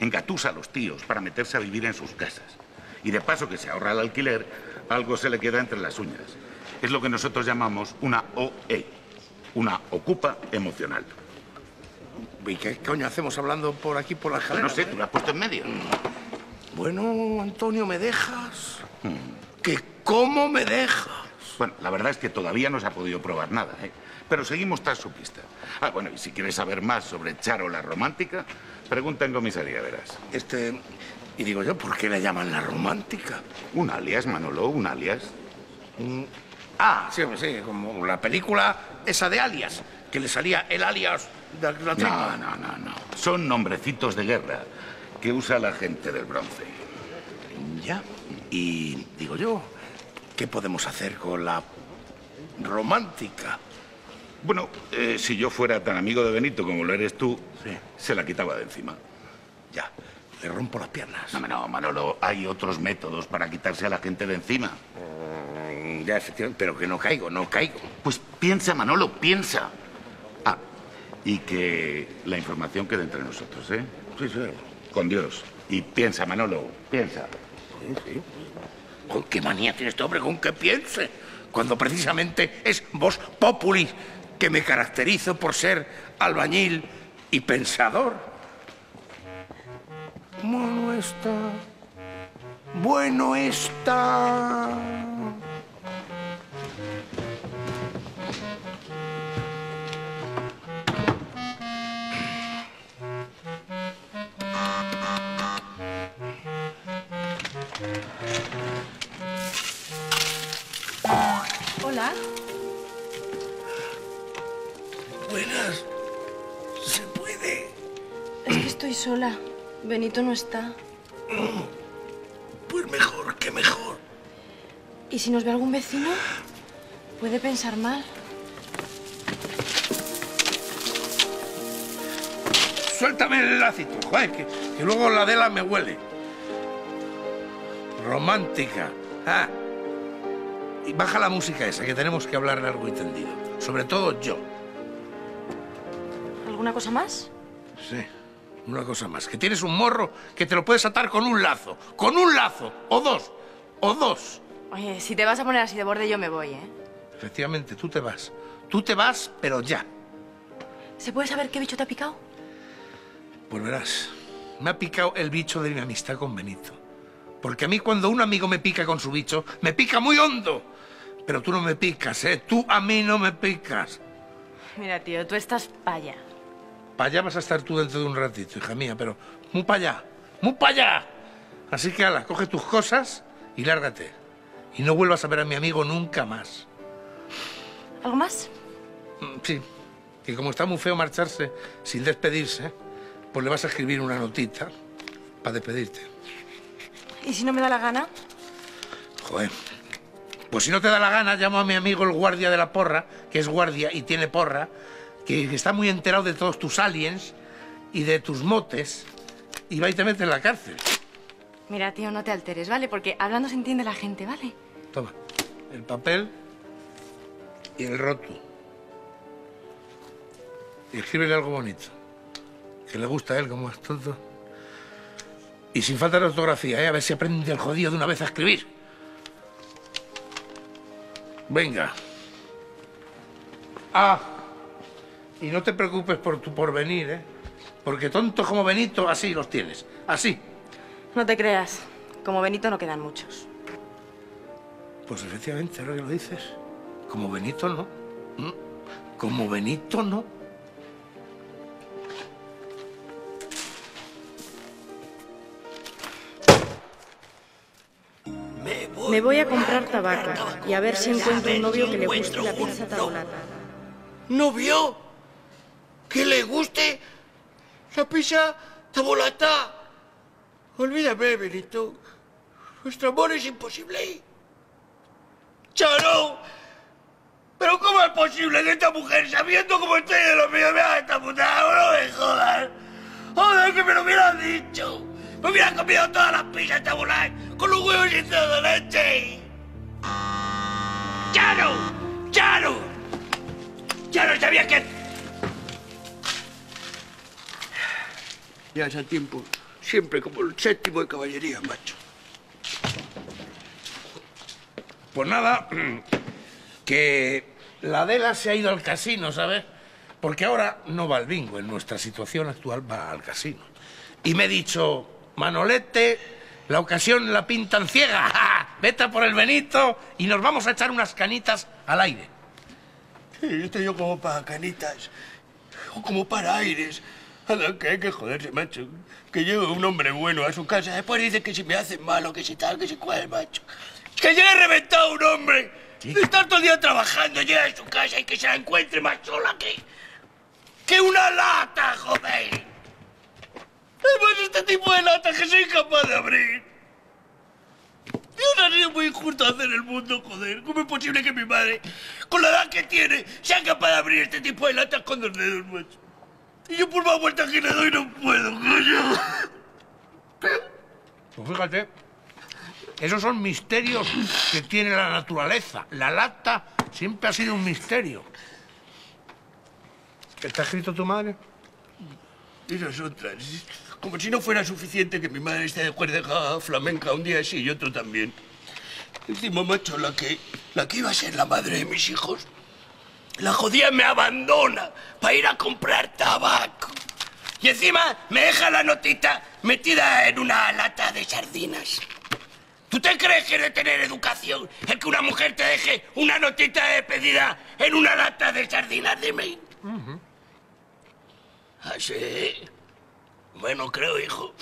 Engatusa a los tíos para meterse a vivir en sus casas. Y de paso que se ahorra el alquiler, algo se le queda entre las uñas. Es lo que nosotros llamamos una OE, una ocupa emocional. ¿Y qué coño hacemos hablando por aquí, por la escalera? No sé, tú la has puesto en medio. Bueno, Antonio, ¿me dejas? ¿Que cómo me dejas? Bueno, la verdad es que todavía no se ha podido probar nada, ¿eh? Pero seguimos tras su pista. Ah, bueno, y si quieres saber más sobre Charo la romántica, pregunta en comisaría, verás. Este... Y digo yo, ¿por qué la llaman la romántica? Un alias, Manolo, un alias. Ah, sí, sí, como la película esa de alias, que le salía el alias de la tripa. No, no, no, no. Son nombrecitos de guerra que usa la gente del bronce. Ya. Y digo yo, ¿qué podemos hacer con la romántica? Bueno, eh, si yo fuera tan amigo de Benito como lo eres tú, se la quitaba de encima. Ya, le rompo las piernas. No, no, Manolo, hay otros métodos para quitarse a la gente de encima. Mm, ya, efectivamente, pero que no caigo, no caigo. Pues piensa, Manolo, piensa. Ah, y que la información quede entre nosotros, ¿eh? Sí, sí. Con Dios. Y piensa, Manolo, piensa. Sí, sí. Con qué manía tiene este hombre con que piense, cuando precisamente es vos populi que me caracterizo por ser albañil y pensador. Bueno está. Bueno está. Sola. Benito no está. Pues mejor que mejor. ¿Y si nos ve algún vecino? Puede pensar mal. Suéltame el lacito, joder, que, que luego la de la me huele. Romántica. Ah. Y baja la música esa, que tenemos que hablar largo y tendido. Sobre todo yo. ¿Alguna cosa más? Sí. Una cosa más, que tienes un morro que te lo puedes atar con un lazo. Con un lazo. O dos. O dos. Oye, si te vas a poner así de borde, yo me voy, ¿eh? Efectivamente, tú te vas. Tú te vas, pero ya. ¿Se puede saber qué bicho te ha picado? Pues verás, me ha picado el bicho de mi amistad con Benito. Porque a mí cuando un amigo me pica con su bicho, me pica muy hondo. Pero tú no me picas, ¿eh? Tú a mí no me picas. Mira, tío, tú estás paya. Para allá vas a estar tú dentro de un ratito, hija mía, pero muy para allá, muy para allá. Así que, ala, coge tus cosas y lárgate. Y no vuelvas a ver a mi amigo nunca más. ¿Algo más? Mm, Sí, que como está muy feo marcharse sin despedirse, pues le vas a escribir una notita para despedirte. ¿Y si no me da la gana? Joder. Pues si no te da la gana, llamo a mi amigo el guardia de la porra, que es guardia y tiene porra, que está muy enterado de todos tus aliens y de tus motes, y va y te mete en la cárcel. Mira, tío, no te alteres, ¿vale? Porque hablando se entiende la gente, ¿vale? Toma, el papel y el roto. Y escríbele algo bonito, que le gusta a él, como es tonto. Y sin falta de ortografía, ¿eh? A ver si aprende el jodido de una vez a escribir. Venga. Ah, y no te preocupes por tu porvenir, ¿eh? Porque tontos como Benito, así los tienes. Así. No te creas. Como Benito no quedan muchos. Pues efectivamente, ahora que lo dices, como Benito no. ¿Mm? Como Benito no. Me voy a comprar tabaco y a ver si encuentro un novio que le guste la pizza tablata. ¿No vio? Que le guste la pizza tabolata. Olvídame, Benito. Nuestro amor es imposible. ¡Charo! ¿Pero cómo es posible que esta mujer, sabiendo cómo estoy de lo mío, me haga esta putada? ¡No me jodas! ¡Joder, que me lo hubieras dicho! ¡Me hubiera comido todas las pizzas tabular con los huevos y de leche! ¡Charo! ¡Charo! ¡Charo, sabía que...! Ya hace tiempo, siempre como el séptimo de caballería, macho. Pues nada, que la Adela se ha ido al casino, ¿sabes? Porque ahora no va al bingo, en nuestra situación actual va al casino. Y me he dicho, Manolete, la ocasión la pintan ciega, vete por el Benito y nos vamos a echar unas canitas al aire. Sí, estoy yo como para canitas, o como para aires. Que hay que joderse, macho. Que llegue un hombre bueno a su casa, después dice que si me hace malo, que si tal, que si cual, macho. Que llegue reventado un hombre de estar todo el día trabajando, llega a su casa y que se la encuentre más sola que... que una lata, joder. Además, este tipo de lata que soy capaz de abrir. Dios ha sido muy injusto hacer el mundo, joder. ¿Cómo es posible que mi madre, con la edad que tiene, sea capaz de abrir este tipo de latas con dos dedos, macho? Y yo por más vueltas que le doy no puedo, coño. Pues fíjate, esos son misterios que tiene la naturaleza. La lata siempre ha sido un misterio. ¿Qué te ha escrito tu madre? Esas otras. Como si no fuera suficiente que mi madre esté de cuerda flamenca un día sí y otro también. Encima, macho, la que, la que iba a ser la madre de mis hijos, la jodía me abandona para ir a comprar tabaco. Y encima me deja la notita metida en una lata de sardinas. ¿Tú te crees que es de tener educación el que una mujer te deje una notita de pedida en una lata de sardinas? Dime. ¿Ah, sí? Bueno, creo, hijo.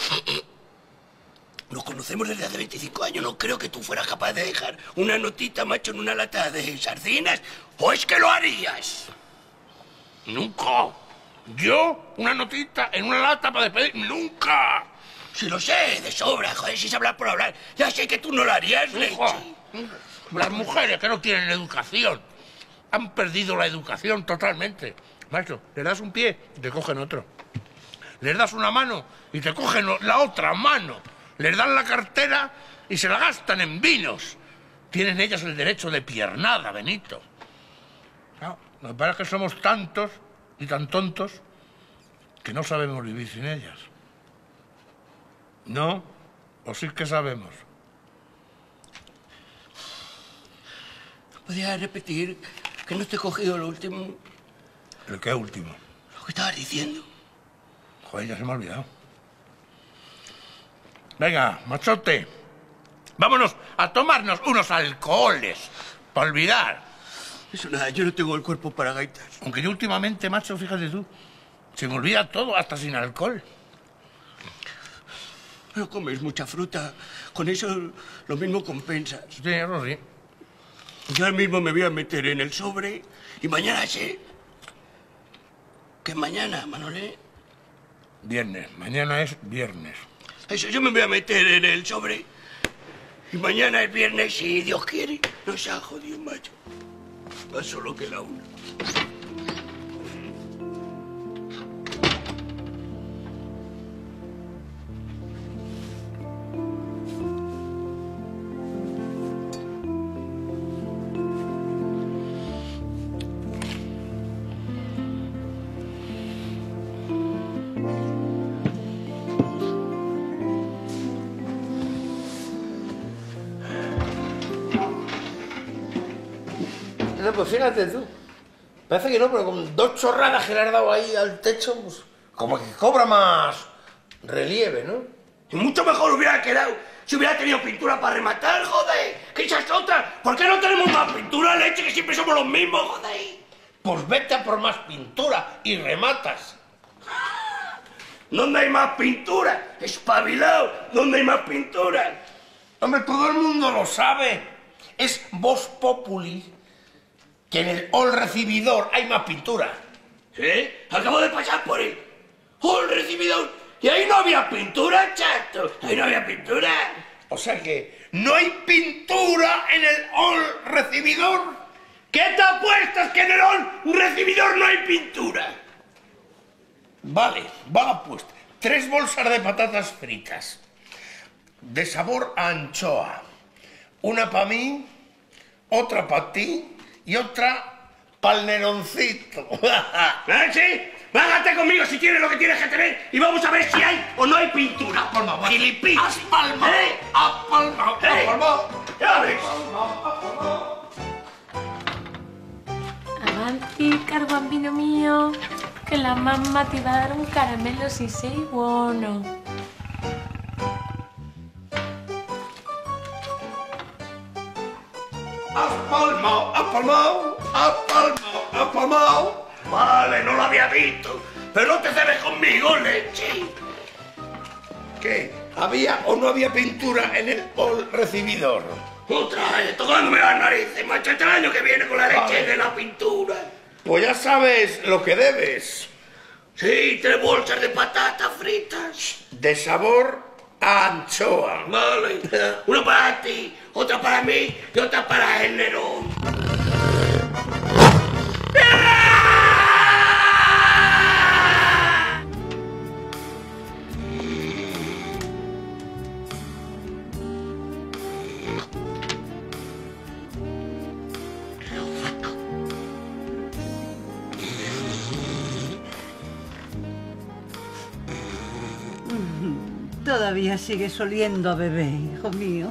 Nos conocemos desde hace 25 años. No creo que tú fueras capaz de dejar una notita, macho, en una lata de sardinas. ¿O es que lo harías? Nunca. ¿Yo? ¿Una notita en una lata para despedir? ¡Nunca! Si lo sé, de sobra, joder, si es hablar por hablar. Ya sé que tú no lo harías, leche. Las mujeres que no tienen educación han perdido la educación totalmente. Maestro, le das un pie y te cogen otro. Les das una mano y te cogen la otra mano. Les dan la cartera y se la gastan en vinos. Tienen ellas el derecho de piernada, Benito. No, lo que pasa es que somos tantos y tan tontos que no sabemos vivir sin ellas. ¿No? ¿O sí que sabemos? ¿Podrías repetir que no te he cogido lo último, ¿El qué último? lo que estabas diciendo? Joder, ya se me ha olvidado. Venga, machote. Vámonos a tomarnos unos alcoholes. Para olvidar. Eso nada, yo no tengo el cuerpo para gaitas. Aunque yo últimamente, macho, fíjate tú, se me olvida todo, hasta sin alcohol. Pero comes mucha fruta. Con eso lo mismo compensas. Sí, eso sí. Yo ahora mismo me voy a meter en el sobre y mañana sé. Que mañana, Manolé. Viernes, mañana es viernes. Eso, yo me voy a meter en el sobre. Y mañana es viernes, si Dios quiere. No se ha jodido, macho. Más solo que la una. Fíjate tú. Parece que no, pero con dos chorradas que le has dado ahí al techo, pues como que cobra más relieve, ¿no? Y mucho mejor hubiera quedado si hubiera tenido pintura para rematar, joder. Que esa es otra. ¿Por qué no tenemos más pintura, leche, que siempre somos los mismos, joder? Pues vete a por más pintura y rematas. ¿Dónde hay más pintura? Espabilado. ¿Dónde hay más pintura? Hombre, todo el mundo lo sabe. Es Vox Populi. Que en el hall recibidor hay más pintura. ¿Sí? Acabo de pasar por el hall recibidor y ahí no había pintura, chato. Ahí no había pintura. O sea que no hay pintura en el hall recibidor. ¿Qué te apuestas que en el hall recibidor no hay pintura? Vale, va apuesta. Tres bolsas de patatas fritas. De sabor a anchoa. Una para mí, otra para ti y otra para el neroncito. ¿Eh, sí? Vágate conmigo si tienes lo que tienes que tener y vamos a ver si hay o no hay pintura. Gilipillas. Has palmado, ¿Eh? has palmado, has ¿Eh? palmado. Ya ves. Avanti, caro bambino mio, che la mamma ti va a dare un caramello se sei buono. Has palmado, has palmado. Vale, no lo había visto. Pero no te cebes conmigo, leche. ¿Qué? ¿Había o no había pintura en el recibidor? Otra vez, tocándome las narices, macho. Este año que viene con la leche Vale. de la pintura. Pues ya sabes lo que debes. Sí, tres bolsas de patatas fritas. De sabor a anchoa. Vale. Una para ti, otra para mí y otra para el Nerón. Todavía sigues oliendo a bebé, hijo mío.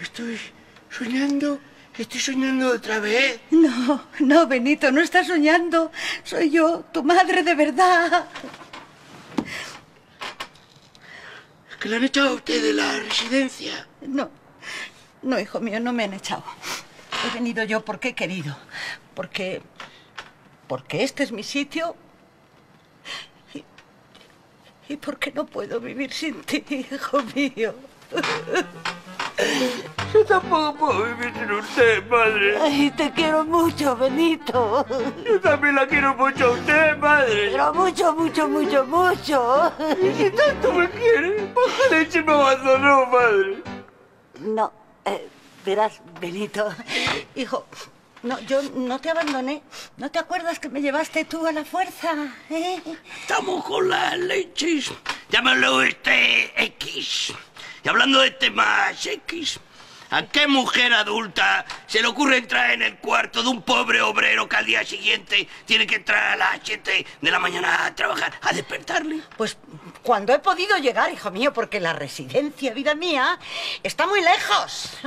Estoy soñando, estoy soñando otra vez. No, no, Benito, no estás soñando. Soy yo, tu madre de verdad. ¿Que le han echado a usted de la residencia? No, no, hijo mío, no me han echado. He venido yo porque he querido. Porque. Porque este es mi sitio. Y, y porque no puedo vivir sin ti, hijo mío. Yo tampoco puedo vivir sin usted, madre. Ay, te quiero mucho, Benito. Yo también la quiero mucho a usted, madre. Pero mucho, mucho, mucho, mucho. Y si tanto me quiere, baja leche me abandonó, madre. No, eh, verás, Benito. Hijo, no, yo no te abandoné. ¿No te acuerdas que me llevaste tú a la fuerza? eh? Estamos con las leches. Llámalo este X. Y hablando de temas X, ¿a qué mujer adulta se le ocurre entrar en el cuarto de un pobre obrero que al día siguiente tiene que entrar a las 7 de la mañana a trabajar, a despertarle? Pues cuando he podido llegar, hijo mío, porque la residencia, vida mía, está muy lejos.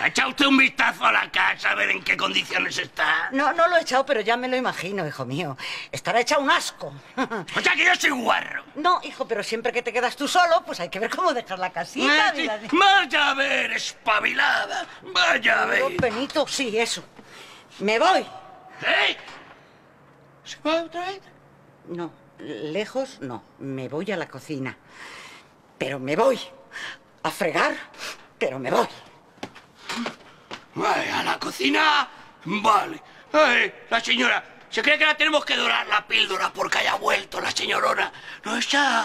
¿Ha echado usted un vistazo a la casa a ver en qué condiciones está? No, no lo he echado, pero ya me lo imagino, hijo mío. Estará hecha un asco. O sea que yo soy guarro. No, hijo, pero siempre que te quedas tú solo, pues hay que ver cómo dejar la casita, Eh, vida. Vaya a ver, Vaya a ver. Yo, Benito, sí, eso. Me voy. ¿Eh? ¿Se va otra vez? No, lejos no. Me voy a la cocina. Pero me voy. A fregar, pero me voy. Vale, a la cocina. Vale. Eh, la señora, ¿se cree que la tenemos que dorar la píldora porque haya vuelto la señorona? No está...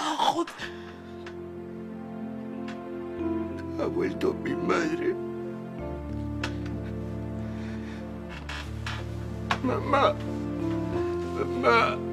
Ha vuelto mi madre. Mamá. Mamá.